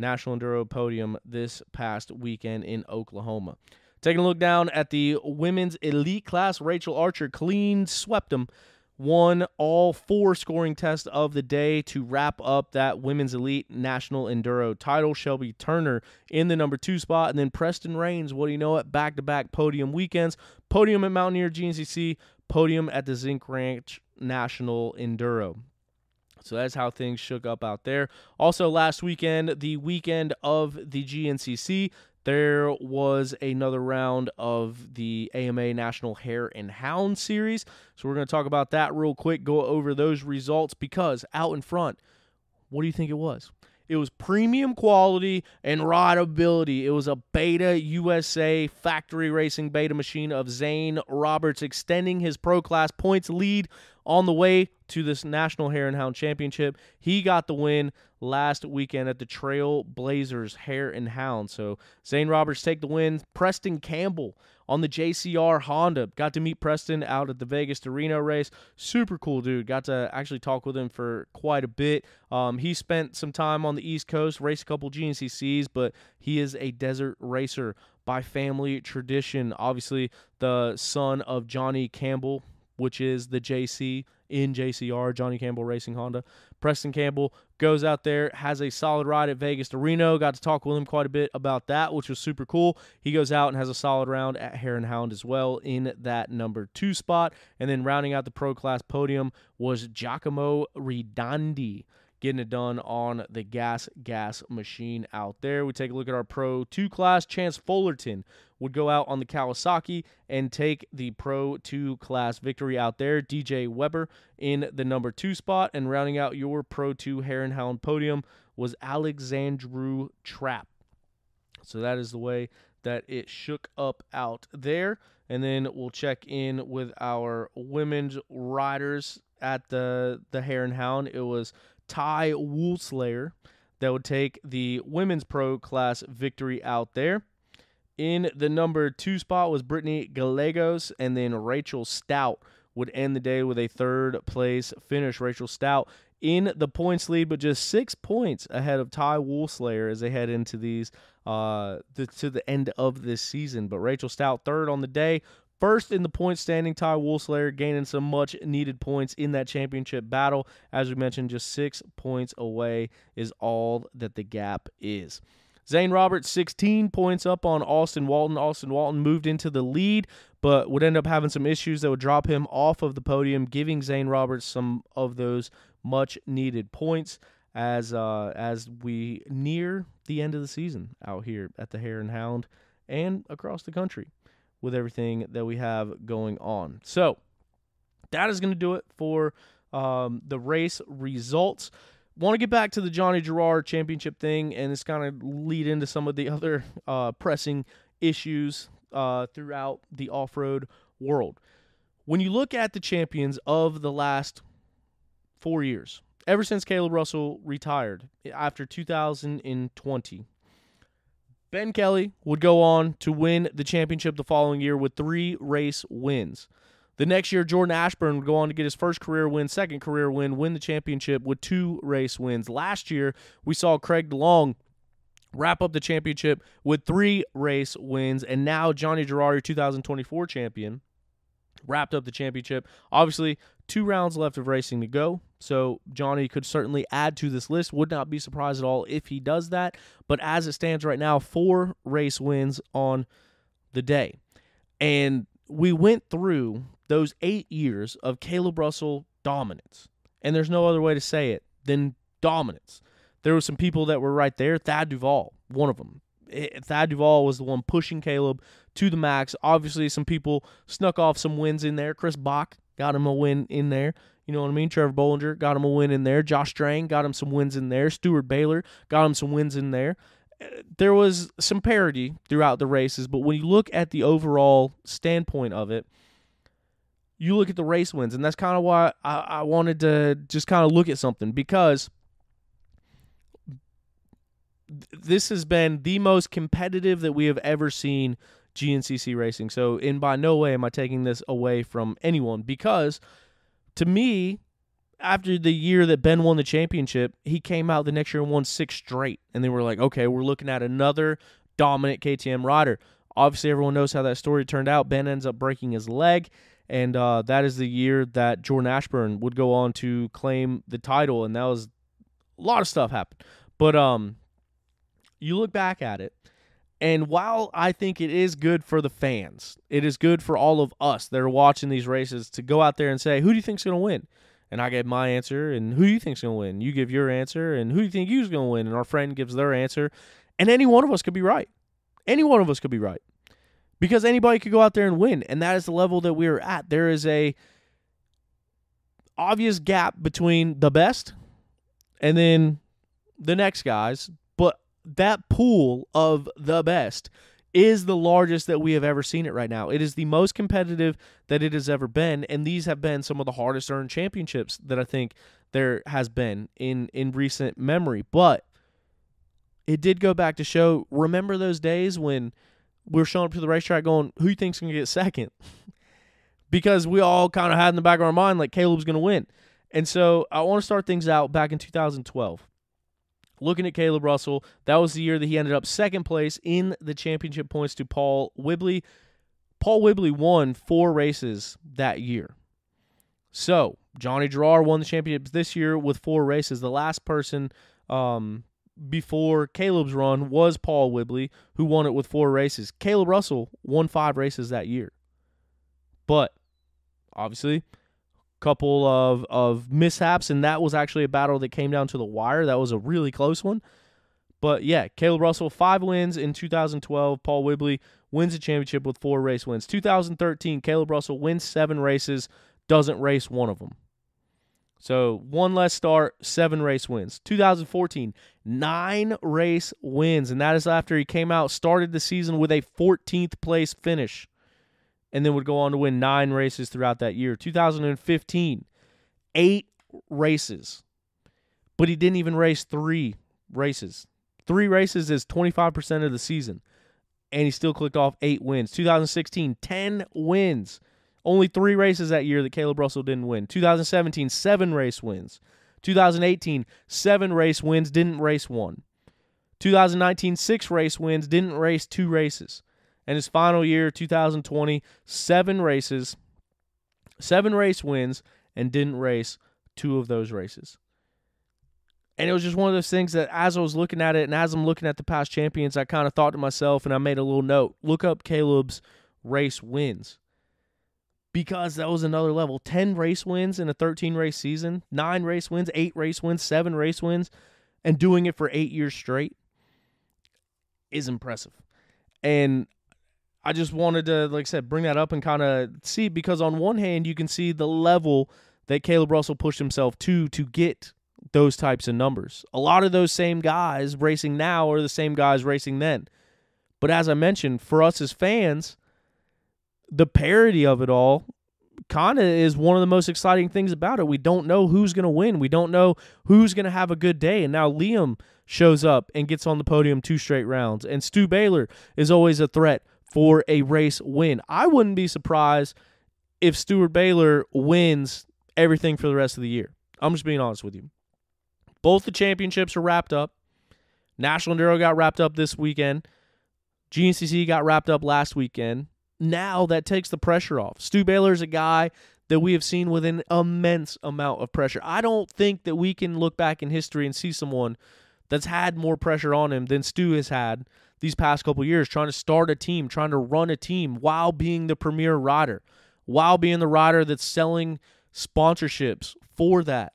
S1: National Enduro podium this past weekend in Oklahoma. Taking a look down at the women's elite class, Rachel Archer clean swept them, won all four scoring tests of the day to wrap up that women's elite national enduro title. Shelby Turner in the number two spot, and then Prestin Raines. What do you know? At back to back podium weekends, podium at Mountaineer GNCC, podium at the Zink Ranch National Enduro. So that's how things shook up out there. Also, last weekend, the weekend of the GNCC, there was another round of the AMA National Hare and Hound Series. So we're going to talk about that real quick, go over those results because out in front, what do you think it was? It was premium quality and rideability. It was a Beta USA factory racing beta machine of Zane Roberts extending his pro class points lead on the way to this National Hare and Hound Championship. He got the win last weekend at the Trail Blazers Hare and Hound. So Zane Roberts take the win. Preston Campbell on the JCR Honda. Got to meet Preston out at the Vegas to Reno race. Super cool dude. Got to actually talk with him for quite a bit. Um, he spent some time on the East Coast, raced a couple GNCCs, but he is a desert racer by family tradition. Obviously, the son of Johnny Campbell, which is the JC in JCR, Johnny Campbell Racing Honda. Preston Campbell goes out there, has a solid ride at Vegas to Reno. Got to talk with him quite a bit about that, which was super cool. He goes out and has a solid round at Hare Hound as well in that number two spot. And then rounding out the pro class podium was Giacomo Redondi getting it done on the gas gas machine out there. We take a look at our Pro 2 class. Chance Fullerton would go out on the Kawasaki and take the Pro 2 class victory out there. DJ Weber in the number 2 spot and rounding out your Pro 2 Hare and Hound podium was Alexandru Trap. So that is the way that it shook up out there. And then we'll check in with our women's riders at the the Hare and Hound. It was Ty Woolslayer that would take the women's pro class victory out there. In the number two spot was Brittany Gallegos, and then Rachel Stout would end the day with a third place finish. Rachel Stout in the points lead, but just six points ahead of Ty Woolslayer as they head into these uh to the end of this season. But Rachel Stout third on the day, First in the point standing, Ty Woolslayer gaining some much needed points in that championship battle. As we mentioned, just six points away is all that the gap is. Zane Roberts, 16 points up on Austin Walton. Austin Walton moved into the lead, but would end up having some issues that would drop him off of the podium, giving Zane Roberts some of those much needed points as uh, as we near the end of the season out here at the Hare and Hound and across the country with everything that we have going on. So that is going to do it for um, the race results. Want to get back to the Johnny Girroir championship thing, and it's kind of lead into some of the other uh, pressing issues uh, throughout the off road world. When you look at the champions of the last four years, ever since Kailub Russell retired after 2020, Ben Kelly would go on to win the championship the following year with three race wins. The next year, Jordan Ashburn would go on to get his first career win, second career win, win the championship with two race wins. Last year, we saw Craig DeLong wrap up the championship with three race wins, and now Johnny Girroir, 2024 champion, wrapped up the championship. Obviously, two rounds left of racing to go. So Johnny could certainly add to this list. Would not be surprised at all if he does that. But as it stands right now, four race wins on the day. And we went through those eight years of Kailub Russell dominance. And there's no other way to say it than dominance. There were some people that were right there. Thad Duvall, one of them. Eh, Thad Duvall was the one pushing Kailub to the max. Obviously, some people snuck off some wins in there. Chris Bach got him a win in there. You know what I mean? Trevor Bollinger got him a win in there. Josh Strang got him some wins in there. Steward Baylor got him some wins in there. Eh, there was some parity throughout the races, but when you look at the overall standpoint of it, you look at the race wins, and that's kind of why I, I wanted to just kind of look at something because this has been the most competitive that we have ever seen GNCC racing. So, in by no way am I taking this away from anyone because to me, after the year that Ben won the championship, he came out the next year and won six straight. And they were like, okay, we're looking at another dominant KTM rider. Obviously, everyone knows how that story turned out. Ben ends up breaking his leg. And uh, that is the year that Jordan Ashburn would go on to claim the title. And that was a lot of stuff happened. But um, you look back at it, and while I think it is good for the fans, it is good for all of us that are watching these races to go out there and say, who do you think's going to win? And I gave my answer, and who do you think's going to win? You give your answer, and who do you think you's going to win? And our friend gives their answer, and any one of us could be right. Any one of us could be right. Because anybody could go out there and win, and that is the level that we are at. There is a obvious gap between the best and then the next guys, but that pool of the best is the largest that we have ever seen it right now. It is the most competitive that it has ever been, and these have been some of the hardest earned championships that I think there has been in in recent memory. But it did go back to show. Remember those days when we were showing up to the racetrack, going, "Who you think's gonna get second? because we all kind of had in the back of our mind like Kailub's gonna win. And so I want to start things out back in 2012 looking at Kailub Russell, that was the year that he ended up second place in the championship points to Paul Whibley. Paul Whibley won four races that year. So Johnny Girroir won the championship this year with four races. The last person um, before Kailub's run was Paul Whibley, who won it with four races. Kailub Russell won five races that year. But obviously, a couple of of mishaps, and that was actually a battle that came down to the wire. That was a really close one. But yeah, Kailub Russell five wins in 2012. Paul Whibley wins the championship with four race wins. 2013, Kailub Russell wins seven races, doesn't race one of them. So one less start, seven race wins. 2014, nine race wins, and that is after he came out, started the season with a 14th place finish and then would go on to win nine races throughout that year. 2015, eight races, but he didn't even race three races. Three races is 25% of the season, and he still clicked off eight wins. 2016, 10 wins. Only three races that year that Kailub Russell didn't win. 2017, seven race wins. 2018, seven race wins, didn't race one. 2019, six race wins, didn't race two races and his final year, 2020, seven races, seven race wins, and didn't race two of those races. And it was just one of those things that as I was looking at it and as I'm looking at the past champions, I kind of thought to myself and I made a little note look up Kailub's race wins. Because that was another level. 10 race wins in a 13 race season, nine race wins, eight race wins, seven race wins, and doing it for eight years straight is impressive. And I just wanted to, like I said, bring that up and kind of see because on one hand you can see the level that Kailub Russell pushed himself to to get those types of numbers. A lot of those same guys racing now are the same guys racing then. But as I mentioned, for us as fans, the parity of it all kind of is one of the most exciting things about it. We don't know who's going to win. We don't know who's going to have a good day. And now Liam shows up and gets on the podium two straight rounds. And Stu Baylor is always a threat for a race win. I wouldn't be surprised if Steward Baylor wins everything for the rest of the year. I'm just being honest with you. Both the championships are wrapped up. National Enduro got wrapped up this weekend. GNCC got wrapped up last weekend. Now that takes the pressure off. Stu Baylor is a guy that we have seen with an immense amount of pressure. I don't think that we can look back in history and see someone that's had more pressure on him than Stu has had these past couple years, trying to start a team, trying to run a team while being the premier rider, while being the rider that's selling sponsorships for that,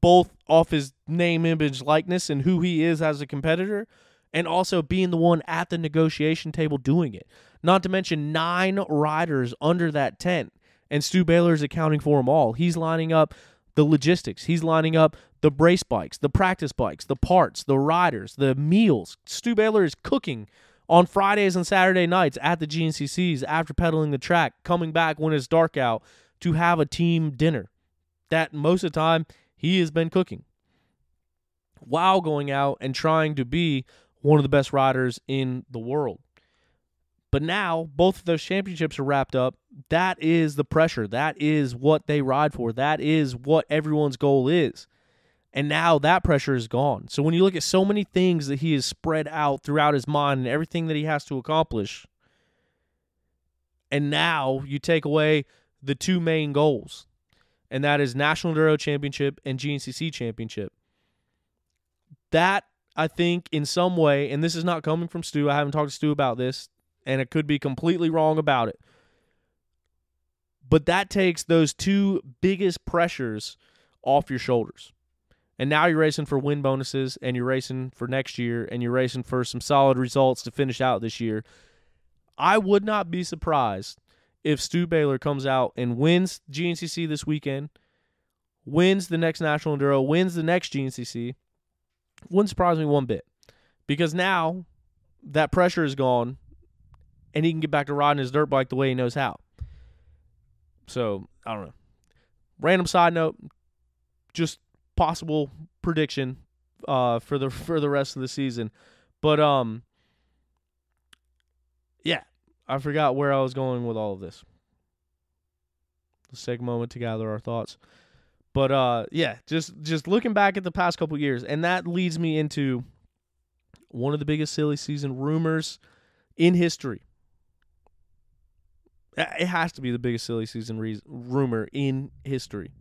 S1: both off his name, image, likeness, and who he is as a competitor, and also being the one at the negotiation table doing it. Not to mention nine riders under that tent, and Stu Baylor is accounting for them all. He's lining up the logistics. He's lining up the brace bikes, the practice bikes, the parts, the riders, the meals. Stu Baylor is cooking on Fridays and Saturday nights at the GNCCs after pedaling the track, coming back when it's dark out to have a team dinner. That most of the time he has been cooking while going out and trying to be one of the best riders in the world. But now both of those championships are wrapped up. That is the pressure. That is what they ride for. That is what everyone's goal is. And now that pressure is gone. So when you look at so many things that he has spread out throughout his mind and everything that he has to accomplish, and now you take away the two main goals, and that is National Enduro Championship and GNCC Championship. That I think in some way, and this is not coming from Stu. I haven't talked to Stu about this, and it could be completely wrong about it. But that takes those two biggest pressures off your shoulders. And now you're racing for win bonuses and you're racing for next year and you're racing for some solid results to finish out this year. I would not be surprised if Stu Baylor comes out and wins GNCC this weekend, wins the next National Enduro, wins the next GNCC. Wouldn't surprise me one bit because now that pressure is gone and he can get back to riding his dirt bike the way he knows how. So, I don't know. Random side note, just possible prediction uh, for the for the rest of the season. But um yeah, I forgot where I was going with all of this. Let's take a moment to gather our thoughts. But uh yeah, just just looking back at the past couple years and that leads me into one of the biggest silly season rumors in history. It has to be the biggest silly season re- rumor in history.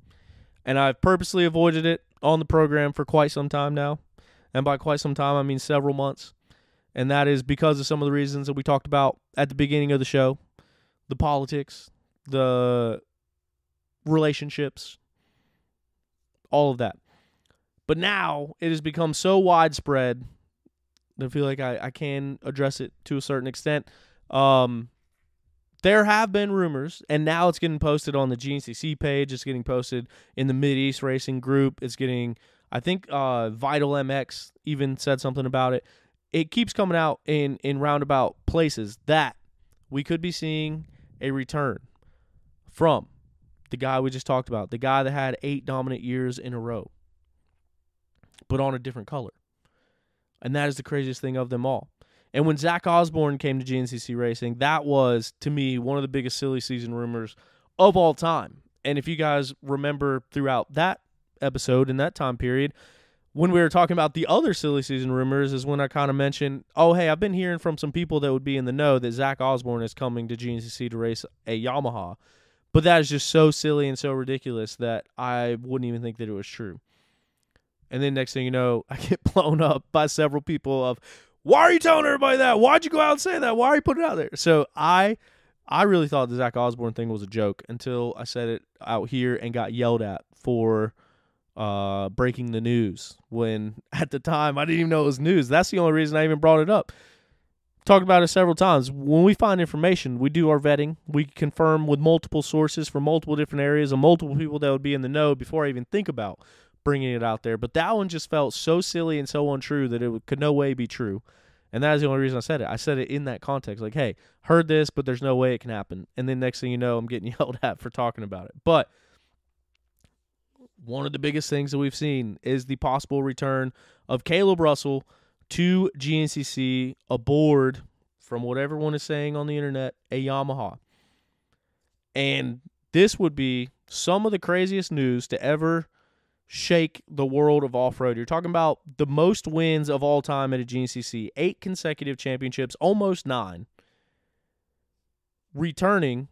S1: And I've purposely avoided it on the program for quite some time now. And by quite some time, I mean several months. And that is because of some of the reasons that we talked about at the beginning of the show the politics, the relationships, all of that. But now it has become so widespread that I feel like I, I can address it to a certain extent. Um, there have been rumors, and now it's getting posted on the GNCC page. It's getting posted in the Mid East Racing group. It's getting, I think, uh, Vital MX even said something about it. It keeps coming out in in roundabout places that we could be seeing a return from the guy we just talked about, the guy that had eight dominant years in a row, but on a different color. And that is the craziest thing of them all. And when Zach Osborne came to GNCC Racing, that was to me one of the biggest silly season rumors of all time. And if you guys remember throughout that episode in that time period, when we were talking about the other silly season rumors, is when I kind of mentioned, oh, hey, I've been hearing from some people that would be in the know that Zach Osborne is coming to GNCC to race a Yamaha. But that is just so silly and so ridiculous that I wouldn't even think that it was true. And then next thing you know, I get blown up by several people of, why are you telling everybody that? Why'd you go out and say that? Why are you putting it out there? So I I really thought the Zach Osborne thing was a joke until I said it out here and got yelled at for uh, breaking the news when at the time I didn't even know it was news. That's the only reason I even brought it up. Talked about it several times. When we find information, we do our vetting. We confirm with multiple sources from multiple different areas and multiple people that would be in the know before I even think about bringing it out there. But that one just felt so silly and so untrue that it could no way be true. And that is the only reason I said it. I said it in that context, like, "Hey, heard this, but there's no way it can happen." And then next thing you know, I'm getting yelled at for talking about it. But one of the biggest things that we've seen is the possible return of Kailub Russell to GNCC aboard, from what everyone is saying on the internet, a Yamaha. And this would be some of the craziest news to ever shake the world of off road. You're talking about the most wins of all time at a GNCC, eight consecutive championships, almost nine. Returning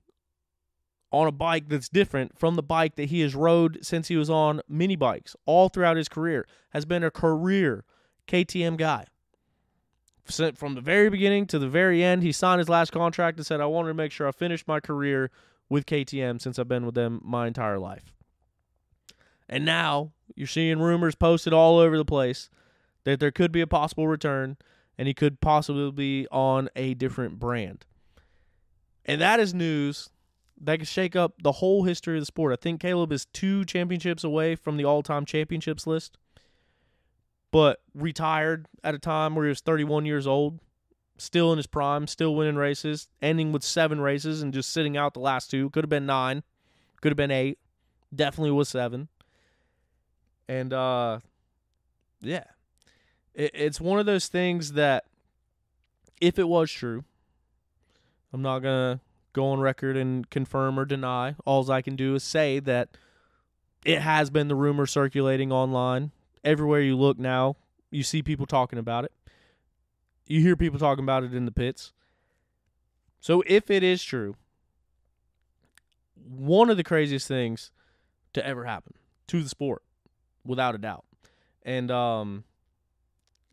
S1: on a bike that's different from the bike that he has rode since he was on mini bikes all throughout his career, has been a career KTM guy. From the very beginning to the very end, he signed his last contract and said, I wanted to make sure I finished my career with KTM since I've been with them my entire life. And now you're seeing rumors posted all over the place that there could be a possible return and he could possibly be on a different brand. And that is news that could shake up the whole history of the sport. I think Kailub is two championships away from the all-time championships list, but retired at a time where he was 31 years old, still in his prime, still winning races, ending with seven races and just sitting out the last two. Could have been nine, could have been eight, definitely was seven. And uh, yeah, it, it's one of those things that if it was true, I'm not gonna go on record and confirm or deny. All I can do is say that it has been the rumor circulating online. Everywhere you look now, you see people talking about it. You hear people talking about it in the pits. So if it is true, one of the craziest things to ever happen to the sport, without a doubt. And um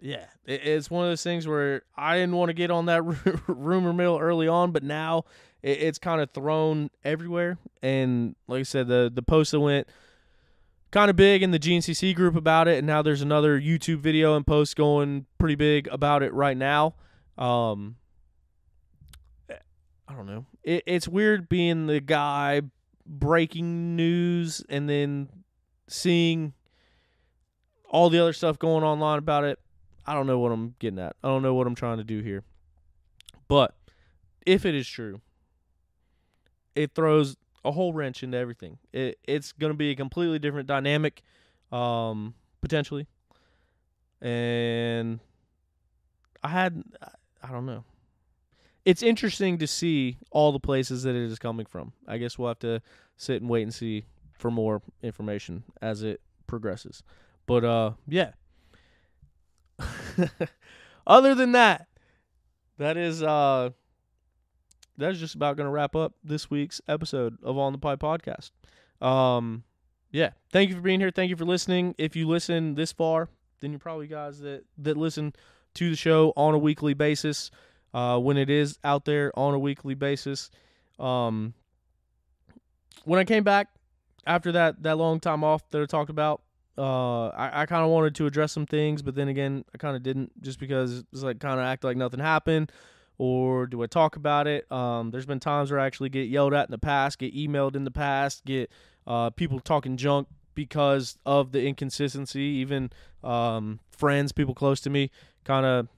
S1: yeah, it, it's one of those things where I didn't want to get on that rumor mill early on, but now it, it's kind of thrown everywhere. And like I said, the the post that went kind of big in the GNCC group about it, and now there's another YouTube video and post going pretty big about it right now. Um, I don't know. It, it's weird being the guy breaking news and then seeing all the other stuff going online about it. I don't know what I'm getting at. I don't know what I'm trying to do here. But if it is true, it throws a whole wrench into everything. It, it's going to be a completely different dynamic, um, potentially. And I had, I don't know. It's interesting to see all the places that it is coming from. I guess we'll have to sit and wait and see for more information as it progresses. But uh, yeah. Other than that, that is uh that's just about going to wrap up this week's episode of On the Pipe podcast. Um, yeah, thank you for being here. Thank you for listening. If you listen this far, then you're probably guys that that listen to the show on a weekly basis. Uh, when it is out there on a weekly basis. Um, when I came back after that that long time off that I talked about, uh, I, I kind of wanted to address some things, but then again, I kind of didn't just because it's like kind of act like nothing happened or do I talk about it? Um, there's been times where I actually get yelled at in the past, get emailed in the past, get uh, people talking junk because of the inconsistency. Even um, friends, people close to me, kind of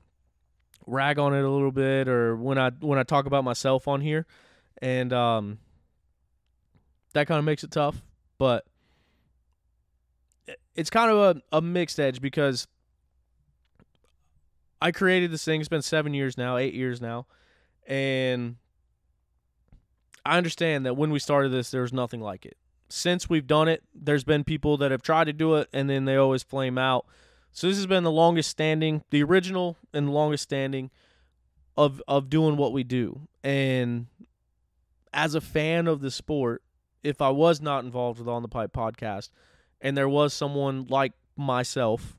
S1: rag on it a little bit, or when I when I talk about myself on here, and um, that kind of makes it tough. But it's kind of a, a mixed edge because I created this thing. It's been seven years now, eight years now, and I understand that when we started this, there was nothing like it. Since we've done it, there's been people that have tried to do it, and then they always flame out. So this has been the longest standing, the original and longest standing of of doing what we do. And as a fan of the sport, if I was not involved with On the Pipe podcast, and there was someone like myself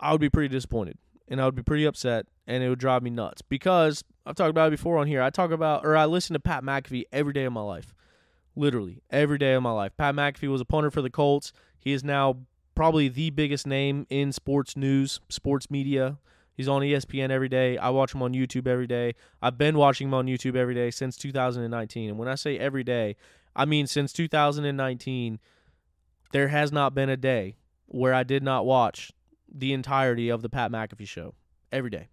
S1: I would be pretty disappointed and I would be pretty upset and it would drive me nuts because I've talked about it before on here. I talk about or I listen to Pat McAfee every day of my life. Literally every day of my life. Pat McAfee was a punter for the Colts. He is now probably the biggest name in sports news, sports media. He's on ESPN every day. I watch him on YouTube every day. I've been watching him on YouTube every day since 2019. And when I say every day, I mean since 2019, there has not been a day where I did not watch the entirety of the Pat McAfee show every day.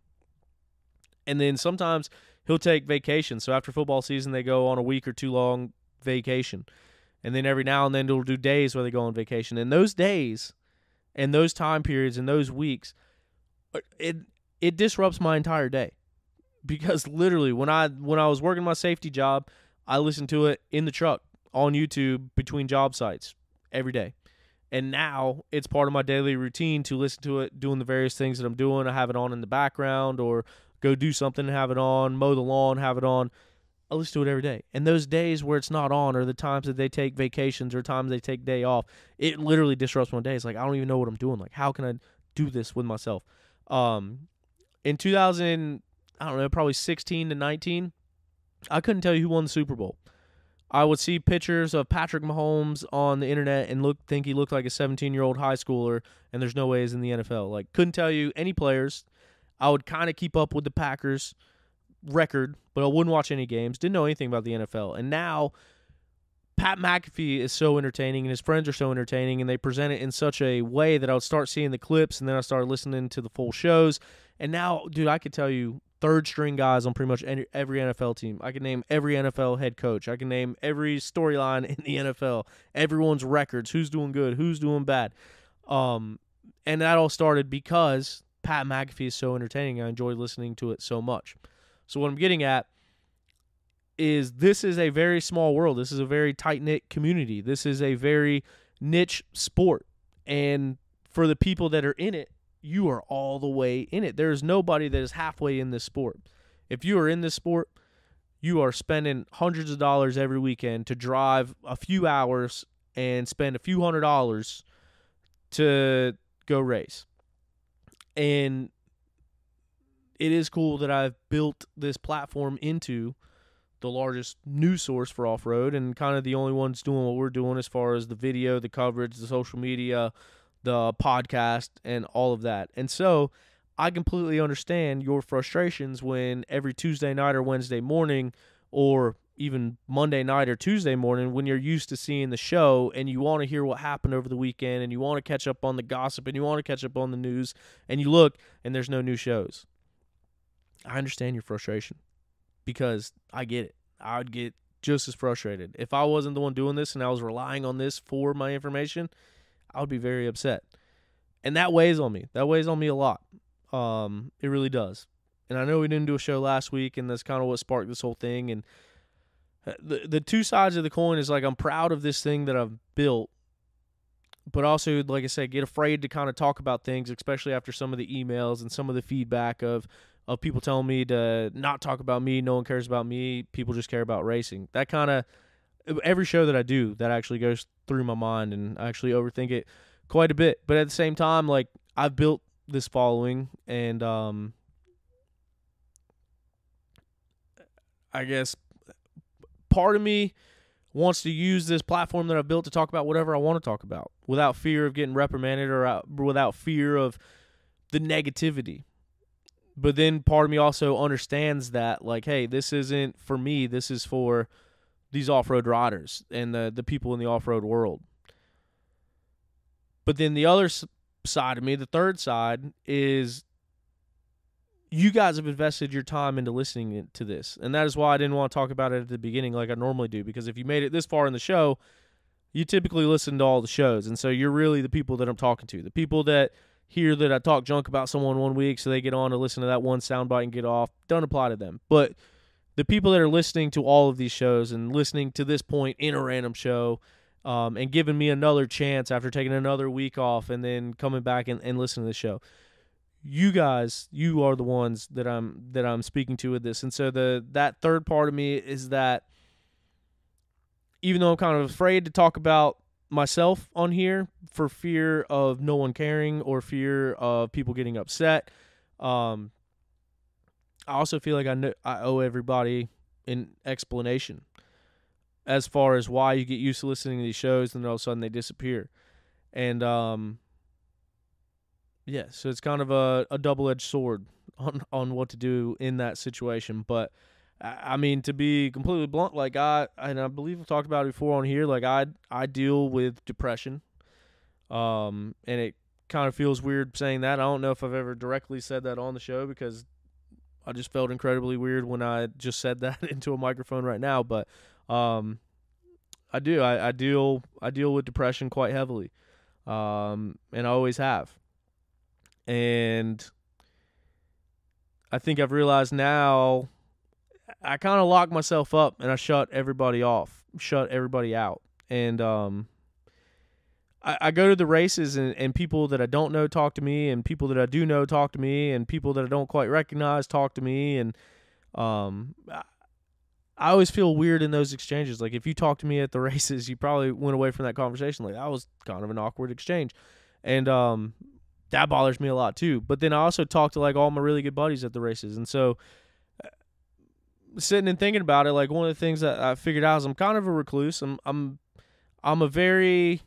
S1: And then sometimes he'll take vacation. So after football season, they go on a week or two long vacation. And then every now and then they'll do days where they go on vacation. And those days and those time periods and those weeks, uh, it it disrupts my entire day. Because literally when I when I was working my safety job, I listened to it in the truck on YouTube between job sites every day. And now it's part of my daily routine to listen to it doing the various things that i'm doing. I have it on in the background or go do something and have it on mow the lawn have it on. I listen to it every day. And those days where it's not on are the times that they take vacations or times they take day off. It literally disrupts my day it's like i don't even know what i'm doing. Like how can i do this with myself? Um in 2000 i don't know probably 16 to 19 i couldn't tell you who won the super bowl I would see pictures of Patrick Mahomes on the internet and look think he looked like a 17 year old high schooler, and there's no way he's in the NFL. Like couldn't tell you any players. I would kind of keep up with the Packers record, but I wouldn't watch any games. Didn't know anything about the NFL, and now Pat McAfee is so entertaining, and his friends are so entertaining, and they present it in such a way that I would start seeing the clips, and then I started listening to the full shows, and now, dude, I could tell you third string guys on pretty much every NFL team. I can name every NFL head coach. I can name every storyline in the NFL, everyone's records, who's doing good, who's doing bad. Um, and that all started because Pat McAfee is so entertaining. I enjoy listening to it so much. So what I'm getting at is this is a very small world. This is a very tight knit community. This is a very niche sport. And for the people that are in it, you are all the way in it. There is nobody that is halfway in this sport. If you are in this sport, you are spending hundreds of dollars every weekend to drive a few hours and spend a few hundred dollars to go race. And it is cool that I've built this platform into the largest news source for off road and kind of the only ones doing what we're doing as far as the video, the coverage, the social media, the podcast, and all of that. And so I completely understand your frustrations when every Tuesday night or Wednesday morning or even Monday night or Tuesday morning when you're used to seeing the show and you want to hear what happened over the weekend and you want to catch up on the gossip and you want to catch up on the news and you look and there's no new shows. I understand your frustration because I get it. I would get just as frustrated. If I wasn't the one doing this and I was relying on this for my information, I would be very upset. And that weighs on me. That weighs on me a lot. Um, it really does. And I know we didn't do a show last week, and that's kind of what sparked this whole thing. And uh, the the two sides of the coin is like I'm proud of this thing that I've built, but also, like I said, get afraid to kind of talk about things, especially after some of the emails and some of the feedback of of people telling me to not talk about me. No one cares about me. People just care about racing. That kind of every show that I do that actually goes through my mind and I actually overthink it quite a bit. But at the same time, like I've built this following and um I guess part of me wants to use this platform that I've built to talk about whatever I want to talk about without fear of getting reprimanded or out, without fear of the negativity. But then part of me also understands that like hey, this isn't for me, this is for these off-road riders and the the people in the off-road world. But then the other side of me, the third side is you guys have invested your time into listening to this. And that is why I didn't want to talk about it at the beginning like I normally do because if you made it this far in the show, you typically listen to all the shows. And so you're really the people that I'm talking to. The people that hear that I talk junk about someone one week so they get on to listen to that one soundbite and get off, don't apply to them. But the people that are listening to all of these shows and listening to this point in a random show um, and giving me another chance after taking another week off and then coming back and, and listening to the show. You guys you are the ones that i'm that i'm speaking to with this. And so the that third part of me is that even though i'm kind of afraid to talk about myself on here for fear of no one caring or fear of people getting upset um I also feel like I know I owe everybody an explanation as far as why you get used to listening to these shows and then all of a sudden they disappear. And um yeah, so it's kind of a, a double edged sword on on what to do in that situation. But I mean, to be completely blunt, like I and I believe I've talked about it before on here, like I I deal with depression. Um and it kind of feels weird saying that. I don't know if I've ever directly said that on the show because I just felt incredibly weird when I just said that into a microphone right now, but um, I do. I, I deal I deal with depression quite heavily, um, and I always have. And I think I've realized now I kind of lock myself up and I shut everybody off, shut everybody out, and um, I, I go to the races and, and people that I don't know talk to me, and people that I do know talk to me, and people that I don't quite recognize talk to me, and um, I, I always feel weird in those exchanges. Like if you talk to me at the races, you probably went away from that conversation like that was kind of an awkward exchange, and um, that bothers me a lot too. But then I also talk to like all my really good buddies at the races, and so uh, sitting and thinking about it, like one of the things that I figured out is I'm kind of a recluse. I'm I'm I'm a very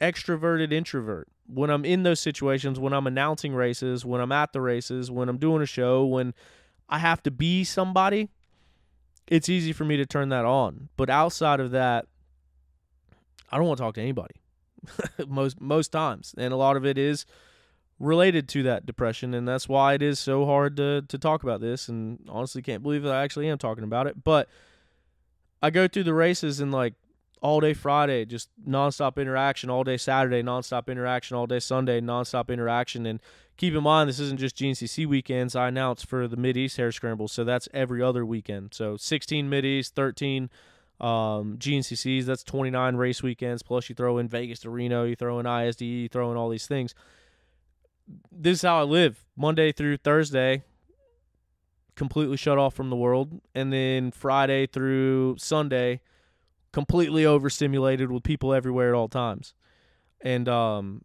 S1: extroverted introvert. When I'm in those situations, when I'm announcing races, when I'm at the races, when I'm doing a show, when I have to be somebody, it's easy for me to turn that on. But outside of that, I don't want to talk to anybody most most times, and a lot of it is related to that depression, and that's why it is so hard to to talk about this. And honestly, can't believe that I actually am talking about it. But I go through the races and like all day Friday, just nonstop interaction, all day Saturday, nonstop interaction, all day Sunday, nonstop interaction. And keep in mind, this isn't just GNCC weekends. I announce for the Mid East Hare Scramble, so that's every other weekend. So 16 Mid East, 13 um, GNCCs, that's 29 race weekends. Plus, you throw in Vegas to Reno, you throw in ISD, you throw in all these things. This is how I live Monday through Thursday, completely shut off from the world. And then Friday through Sunday, completely overstimulated with people everywhere at all times. And um,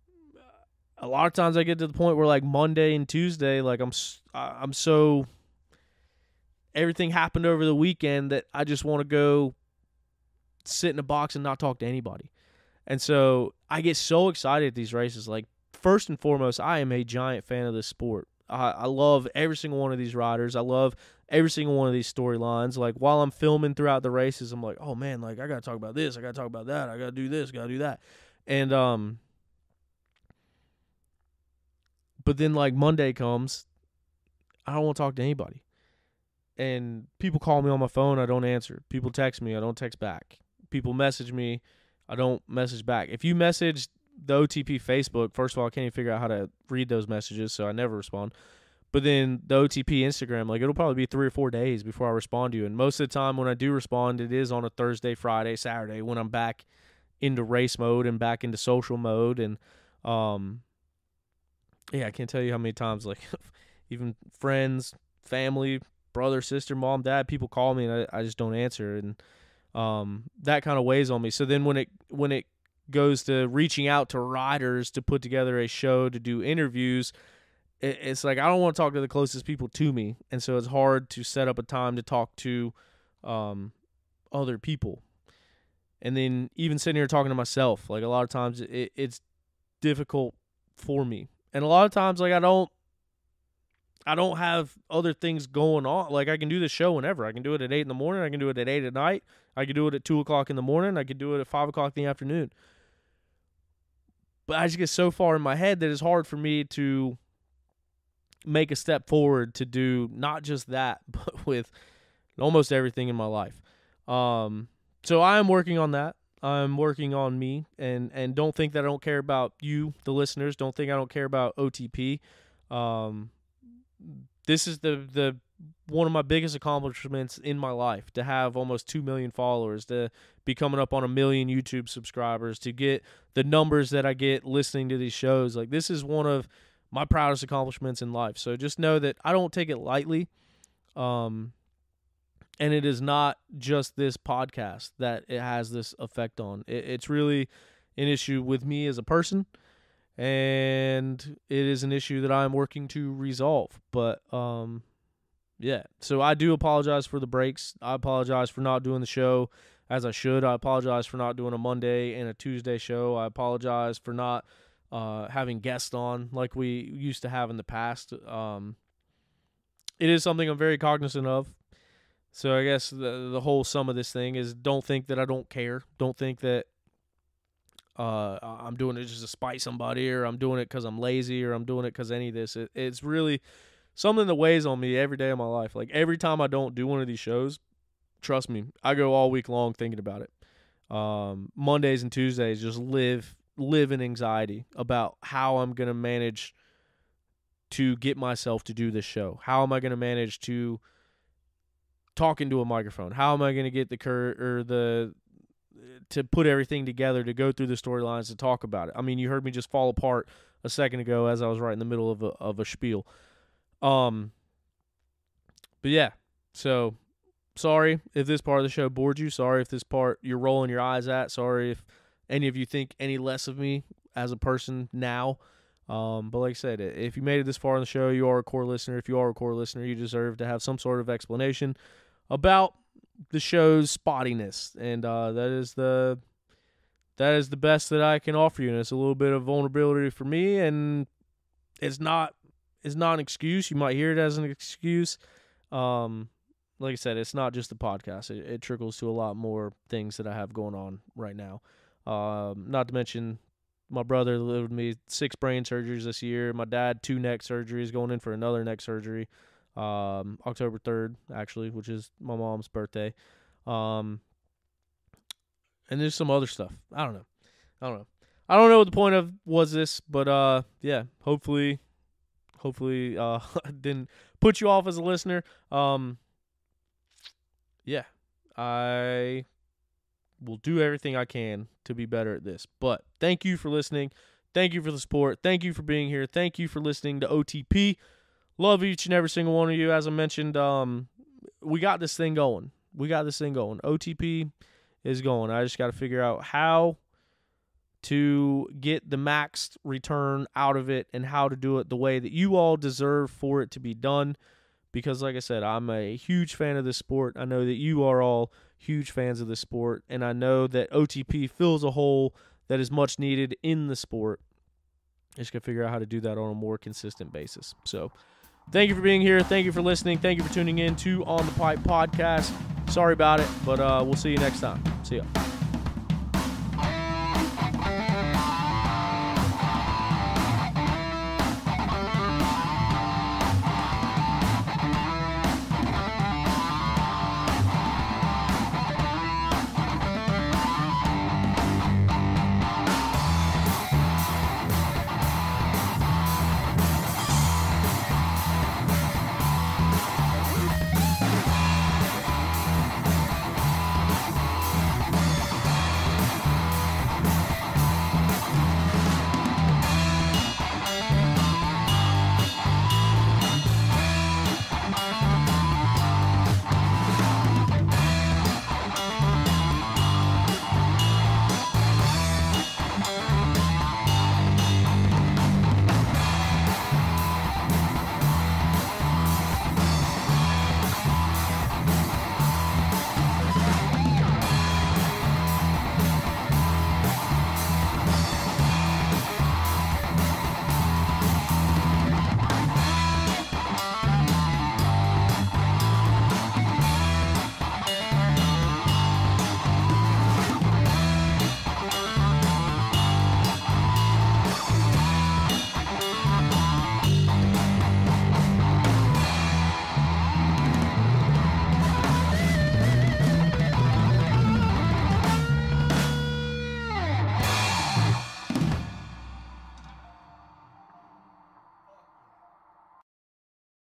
S1: a lot of times I get to the point where like Monday and Tuesday, like I'm I'm so everything happened over the weekend that I just want to go sit in a box and not talk to anybody. And so I get so excited at these races. Like first and foremost, I am a giant fan of this sport. I, I love every single one of these riders. I love every single one of these storylines. Like while I'm filming throughout the races, I'm like, oh man, like I gotta talk about this, I gotta talk about that, I gotta do this, gotta do that. And um but then like Monday comes, I don't want to talk to anybody. And people call me on my phone, I don't answer. People text me, I don't text back. People message me, I don't message back. If you message the OTP Facebook, first of all, I can't even figure out how to read those messages, so I never respond. But then the OTP Instagram, like it'll probably be three or four days before I respond to you. And most of the time when I do respond, it is on a Thursday, Friday, Saturday when I'm back into race mode and back into social mode. And um yeah, I can't tell you how many times like even friends, family, brother, sister, mom, dad, people call me and I, I just don't answer and um that kind of weighs on me. So then when it when it goes to reaching out to riders to put together a show to do interviews, it's like I don't want to talk to the closest people to me, and so it's hard to set up a time to talk to um, other people. And then even sitting here talking to myself, like a lot of times it, it's difficult for me, and a lot of times like I don't, I don't have other things going on. Like I can do the show whenever. I can do it at eight in the morning. I can do it at eight at night. I can do it at two o'clock in the morning. I can do it at five o'clock in the afternoon. But I just get so far in my head that it's hard for me to make a step forward to do not just that, but with almost everything in my life. Um, so I am working on that. I'm working on me, and and don't think that I don't care about you, the listeners. Don't think I don't care about OTP. Um, this is the the one of my biggest accomplishments in my life to have almost 2 million followers to be coming up on a million YouTube subscribers to get the numbers that I get listening to these shows like this is one of my proudest accomplishments in life. So just know that I don't take it lightly. Um, and it is not just this podcast that it has this effect on. It, it's really an issue with me as a person, and it is an issue that I'm working to resolve. But um, yeah, so I do apologize for the breaks. I apologize for not doing the show as I should. I apologize for not doing a Monday and a Tuesday show. I apologize for not uh, having guests on like we used to have in the past. Um, it is something I'm very cognizant of. So I guess the the whole sum of this thing is don't think that I don't care. Don't think that uh, I'm doing it just to spite somebody or I'm doing it because I'm lazy or I'm doing it because any of this. It, it's really something that weighs on me every day of my life. Like every time I don't do one of these shows, trust me, I go all week long thinking about it. Um, Mondays and Tuesdays just live live in anxiety about how I'm going to manage to get myself to do this show. How am I going to manage to talk into a microphone? How am I going to get the cur or the to put everything together to go through the storylines to talk about it? I mean, you heard me just fall apart a second ago as I was right in the middle of a of a spiel. Um but yeah. So sorry if this part of the show bored you. Sorry if this part you're rolling your eyes at. Sorry if any of you think any less of me as a person now. Um, but like I said, if you made it this far in the show, you are a core listener. If you are a core listener, you deserve to have some sort of explanation about the show's spottiness, and uh, that is the that is the best that I can offer you. And it's a little bit of vulnerability for me, and it's not it's not an excuse. You might hear it as an excuse. Um, like I said, it's not just the podcast. It, it trickles to a lot more things that I have going on right now. Um, not to mention my brother lived with me six brain surgeries this year. My dad two neck surgeries, going in for another neck surgery. Um, October third, actually, which is my mom's birthday. Um, and there's some other stuff. I don't know. I don't know. I don't know what the point of was this, but uh, yeah. Hopefully, hopefully, uh, didn't put you off as a listener. Um, yeah, I will do everything I can to be better at this. But thank you for listening. Thank you for the support. Thank you for being here. Thank you for listening to OTP. Love each and every single one of you. As I mentioned, um, we got this thing going. We got this thing going. OTP is going. I just got to figure out how to get the max return out of it and how to do it the way that you all deserve for it to be done. Because, like I said, I'm a huge fan of this sport. I know that you are all huge fans of this sport, and I know that OTP fills a hole that is much needed in the sport. I just got to figure out how to do that on a more consistent basis. So, thank you for being here. Thank you for listening. Thank you for tuning in to On the Pipe podcast. Sorry about it, but uh, we'll see you next time. See ya.